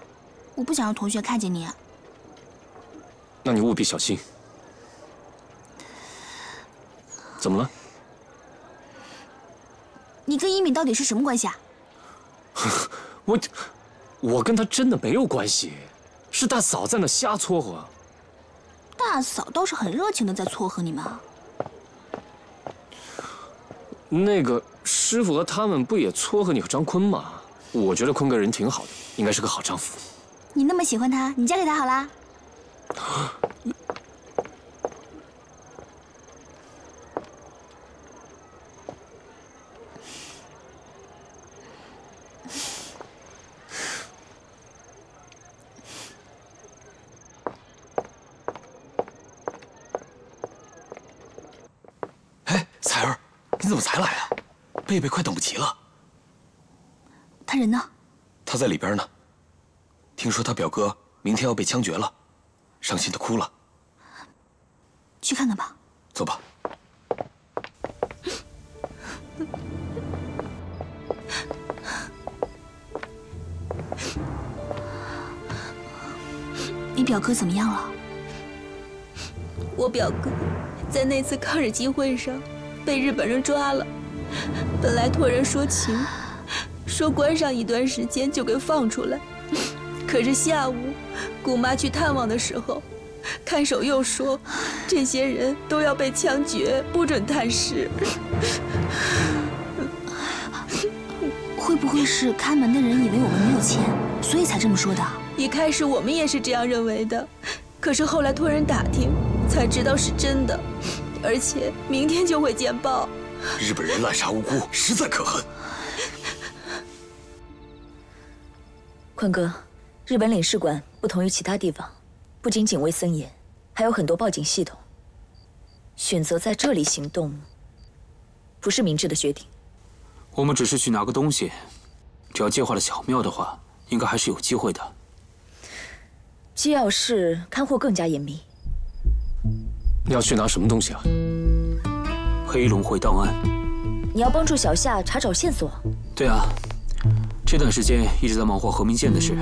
我不想让同学看见你。那你务必小心。怎么了？你跟一敏到底是什么关系啊？我，我跟他真的没有关系，是大嫂在那瞎撮合。大嫂倒是很热情的在撮合你们。那个。师傅和他们不也撮合你和张坤吗？我觉得坤哥人挺好的，应该是个好丈夫。你那么喜欢他，你嫁给他好啦。哎，彩儿，你怎么才来啊？贝贝快等不及了，他人呢？他在里边呢。听说他表哥明天要被枪决了，伤心的哭了。去看看吧。走吧。你表哥怎么样了？我表哥在那次抗日集会上被日本人抓了。本来托人说情，说关上一段时间就给放出来，可是下午姑妈去探望的时候，看守又说这些人都要被枪决，不准探视。会不会是看门的人以为我们没有钱，所以才这么说的？一开始我们也是这样认为的，可是后来托人打听，才知道是真的，而且明天就会见报。日本人滥杀无辜，实在可恨。坤哥，日本领事馆不同于其他地方，不仅警卫森严，还有很多报警系统。选择在这里行动，不是明智的决定。我们只是去拿个东西，只要计划的巧妙的话，应该还是有机会的。机要室看护更加严密。你要去拿什么东西啊？黑龙会档案。你要帮助小夏查找线索？对啊，这段时间一直在忙活何明剑的事，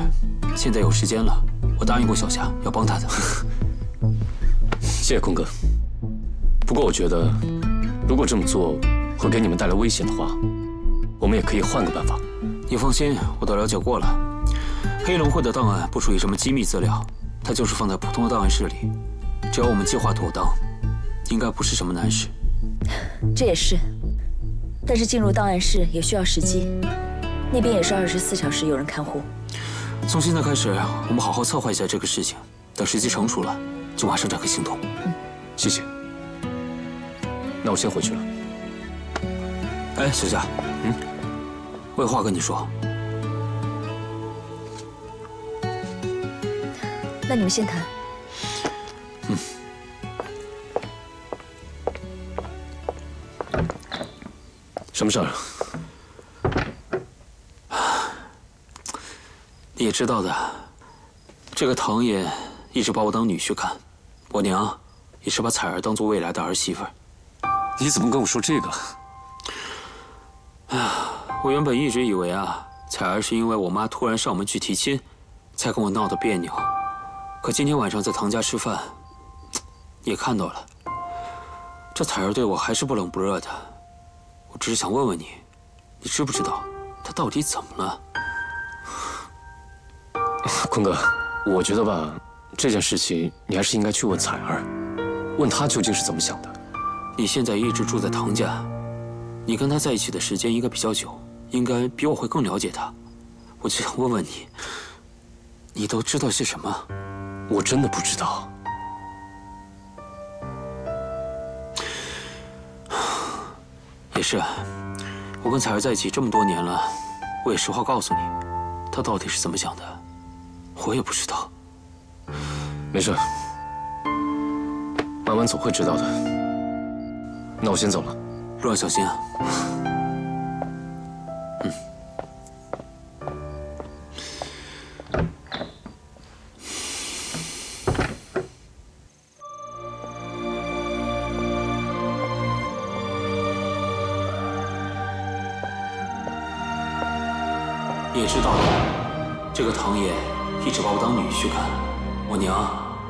现在有时间了，我答应过小夏要帮他的。谢谢坤哥。不过我觉得，如果这么做会给你们带来危险的话，我们也可以换个办法。你放心，我都了解过了。黑龙会的档案不属于什么机密资料，它就是放在普通的档案室里。只要我们计划妥当，应该不是什么难事。这也是，但是进入档案室也需要时机，那边也是二十四小时有人看护。从现在开始，我们好好策划一下这个事情，等时机成熟了，就马上展开行动。嗯，谢谢。那我先回去了。哎，小夏，嗯，我有话跟你说。那你们先谈。嗯。什么事儿？你也知道的，这个唐爷一直把我当女婿看，我娘也是把彩儿当做未来的儿媳妇。你怎么跟我说这个？哎呀，我原本一直以为啊，彩儿是因为我妈突然上门去提亲，才跟我闹得别扭。可今天晚上在唐家吃饭，也看到了，这彩儿对我还是不冷不热的。我只是想问问你，你知不知道她到底怎么了？坤哥，我觉得吧，这件事情你还是应该去问彩儿，问她究竟是怎么想的。你现在一直住在唐家，你跟她在一起的时间应该比较久，应该比我会更了解她。我就想问问你，你都知道些什么？我真的不知道。也是，我跟彩儿在一起这么多年了，我也实话告诉你，她到底是怎么想的，我也不知道。没事，慢慢总会知道的。那我先走了，路上小心啊。也知道的，这个唐爷一直把我当女婿看，我娘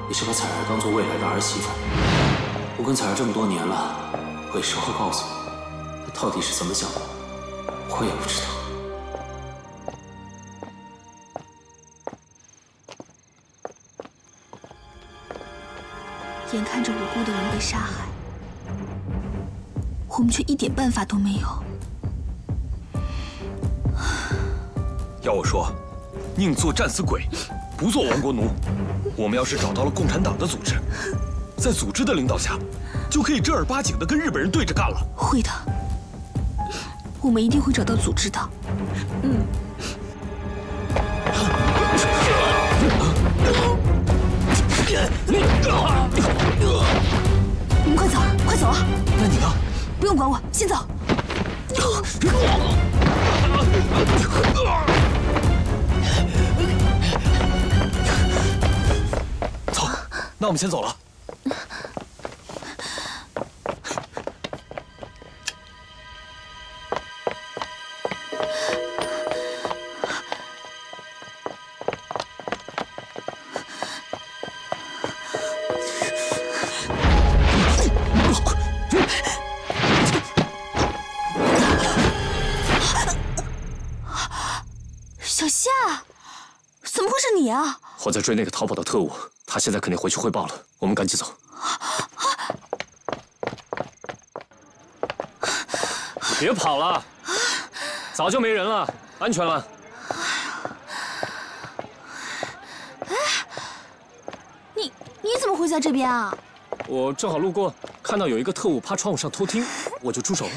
也是把彩儿当做未来的儿媳妇。我跟彩儿这么多年了，我也实话告诉你，她到底是怎么想的，我也不知道。眼看着无辜的人被杀害，我们却一点办法都没有。要我说，宁做战死鬼，不做亡国奴。我们要是找到了共产党的组织，在组织的领导下，就可以正儿八经的跟日本人对着干了。会的，我们一定会找到组织的。嗯。你们快走，快走啊！那你呢？不用管我，先走。走，那我们先走了。小夏，怎么会是你啊？我在追那个逃跑的特务，他现在肯定回去汇报了。我们赶紧走。别跑了，早就没人了，安全了。你你怎么会在这边啊？我正好路过，看到有一个特务趴窗户上偷听，我就出手了。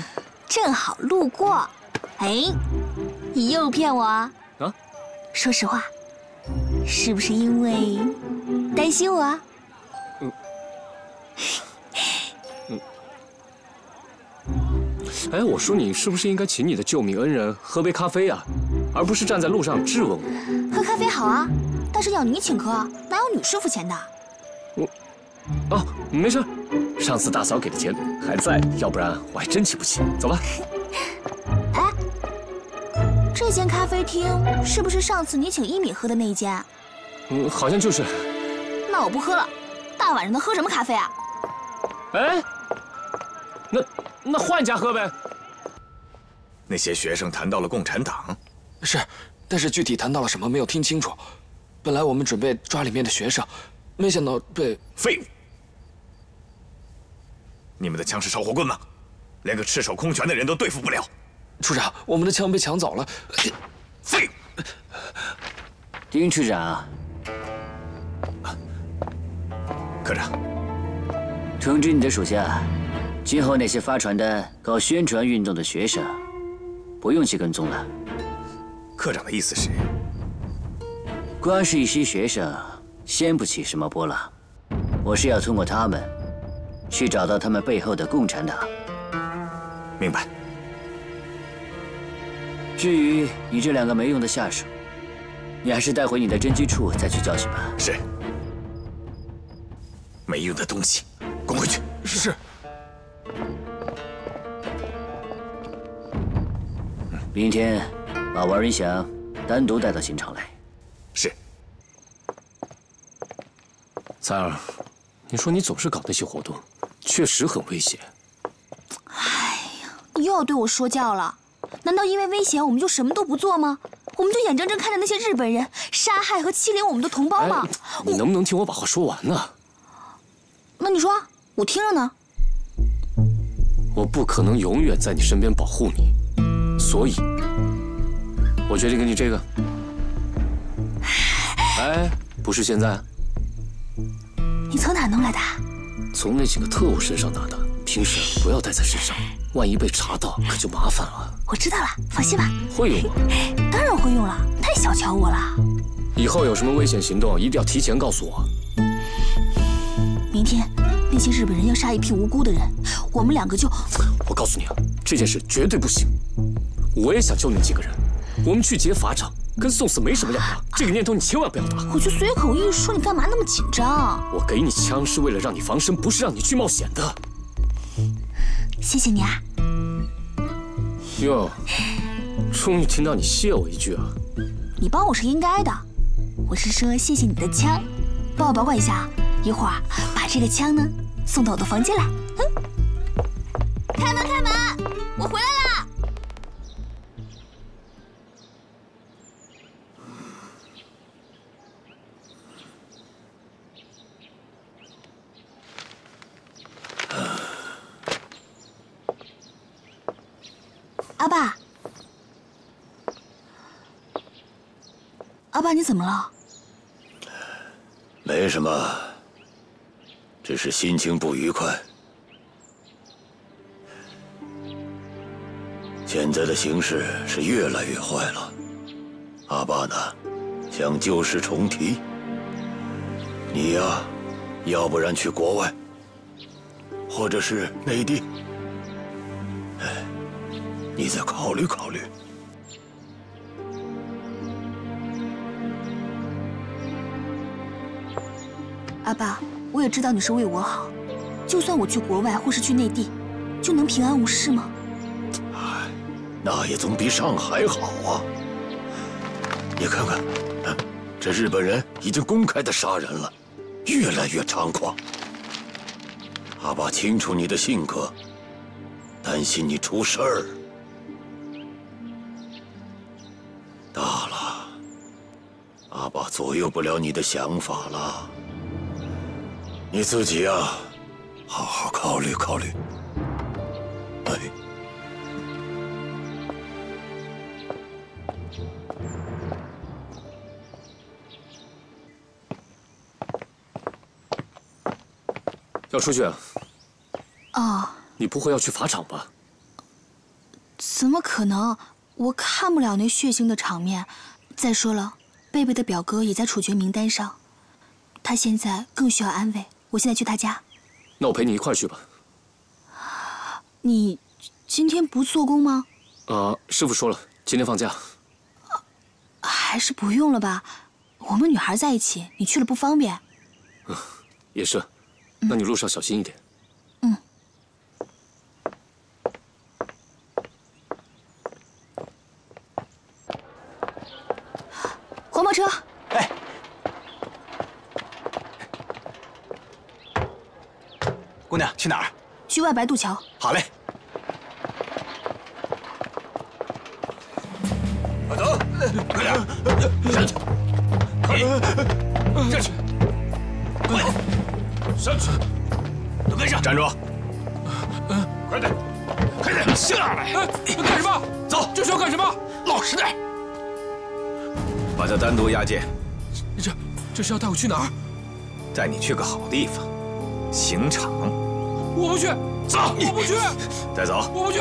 正好路过，哎，你又骗我啊？啊？说实话，是不是因为担心我啊？嗯。嗯。哎，我说你是不是应该请你的救命恩人喝杯咖啡啊，而不是站在路上质问我？喝咖啡好啊，但是要你请客，哪有女师傅钱的？我，哦，没事，上次大嫂给的钱还在，要不然我还真请不起。走吧。哎，这间咖啡厅是不是上次你请一米喝的那一间？嗯，好像就是。那我不喝了，大晚上的喝什么咖啡啊？哎，那那换一家喝呗。那些学生谈到了共产党，是，但是具体谈到了什么没有听清楚。本来我们准备抓里面的学生，没想到被废物。你们的枪是烧火棍吗？连个赤手空拳的人都对付不了。处长，我们的枪被抢走了。废物！丁处长，科长，通知你的属下，今后那些发传单、搞宣传运动的学生。不用去跟踪了。科长的意思是，光是一些学生，掀不起什么波浪。我是要通过他们，去找到他们背后的共产党。明白。至于你这两个没用的下属，你还是带回你的侦缉处再去教训吧。是。没用的东西，滚回去。是。明天把王仁祥单独带到刑场来。是。三儿，你说你总是搞那些活动，确实很危险。哎呀，你又要对我说教了？难道因为危险我们就什么都不做吗？我们就眼睁睁看着那些日本人杀害和欺凌我们的同胞吗？你能不能听我把话说完呢？那你说，我听着呢。我不可能永远在你身边保护你。所以，我决定给你这个。哎，不是现在。你从哪弄来的？从那几个特务身上拿的。平时不要带在身上，万一被查到可就麻烦了。我知道了，放心吧。会用吗？当然会用了，太小瞧我了。以后有什么危险行动，一定要提前告诉我。明天那些日本人要杀一批无辜的人，我们两个就……我告诉你啊，这件事绝对不行。我也想救那几个人，我们去劫法场，跟送死没什么两样。这个念头你千万不要打。我就随口一说，你干嘛那么紧张？我给你枪是为了让你防身，不是让你去冒险的。谢谢你啊。哟，终于听到你谢我一句啊。你帮我是应该的，我是说谢谢你的枪，帮我保管一下，一会儿把这个枪呢送到我的房间来。开门，开门，我回来了。阿爸，阿爸，你怎么了？没什么，只是心情不愉快。现在的形势是越来越坏了，阿爸呢，想旧事重提。你呀，要不然去国外，或者是内地。你再考虑考虑，阿爸，我也知道你是为我好。就算我去国外或是去内地，就能平安无事吗？哎，那也总比上海好啊！你看看，这日本人已经公开的杀人了，越来越猖狂。阿爸清楚你的性格，担心你出事儿。大了阿爸左右不了你的想法了，你自己啊，好好考虑考虑。哎，要出去啊？哦。你不会要去法场吧？怎么可能？我看不了那血腥的场面。再说了。贝贝的表哥也在处决名单上，他现在更需要安慰。我现在去他家，那我陪你一块去吧。你今天不做工吗？啊，师傅说了，今天放假。还是不用了吧，我们女孩在一起，你去了不方便。也是，那你路上小心一点。嗯。黄包车。姑娘，去哪儿？去外白渡桥。好嘞。走，快点，上去，快，上去，快，上去，都跟上，站住！快点，快点，下来！干什么？走，这是要干什么？老实点。把他单独押解。这，这是要带我去哪儿？带你去个好地方，刑场。我不去，走！我不去，带走。我不去，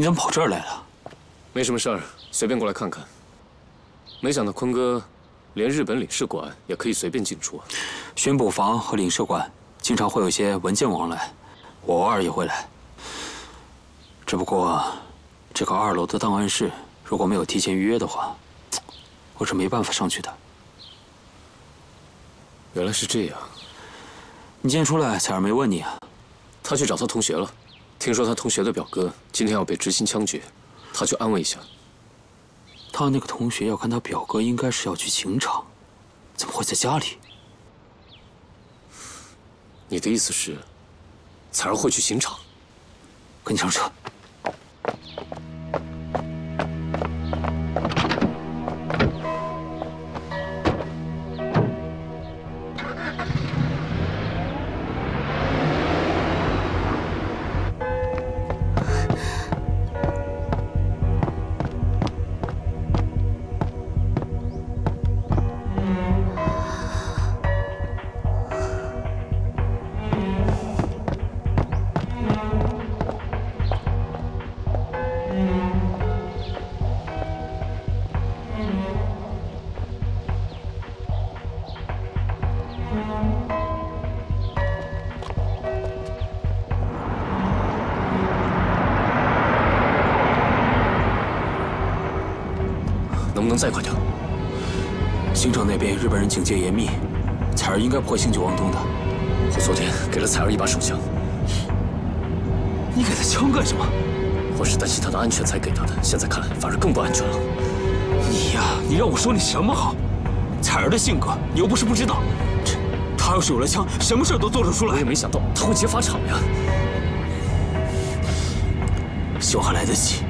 你怎么跑这儿来了？没什么事儿，随便过来看看。没想到坤哥，连日本领事馆也可以随便进出啊。巡捕房和领事馆经常会有些文件往来，我偶尔也会来。只不过，这个二楼的档案室如果没有提前预约的话，我是没办法上去的。原来是这样。你今天出来，彩儿没问你啊？她去找她同学了。听说他同学的表哥今天要被执行枪决，他去安慰一下。他那个同学要看他表哥，应该是要去刑场，怎么会在家里？你的意思是，彩儿会去刑场？跟你上车。再快点？刑场那边日本人警戒严密，彩儿应该不会轻举妄动的。我昨天给了彩儿一把手枪。你给他枪干什么？我是担心他的安全才给他的，现在看来反而更不安全了。你呀，你让我说你什么好？彩儿的性格你又不是不知道，这他要是有了枪，什么事都做得出来。我也没想到他会劫法场呀。希望还来得及。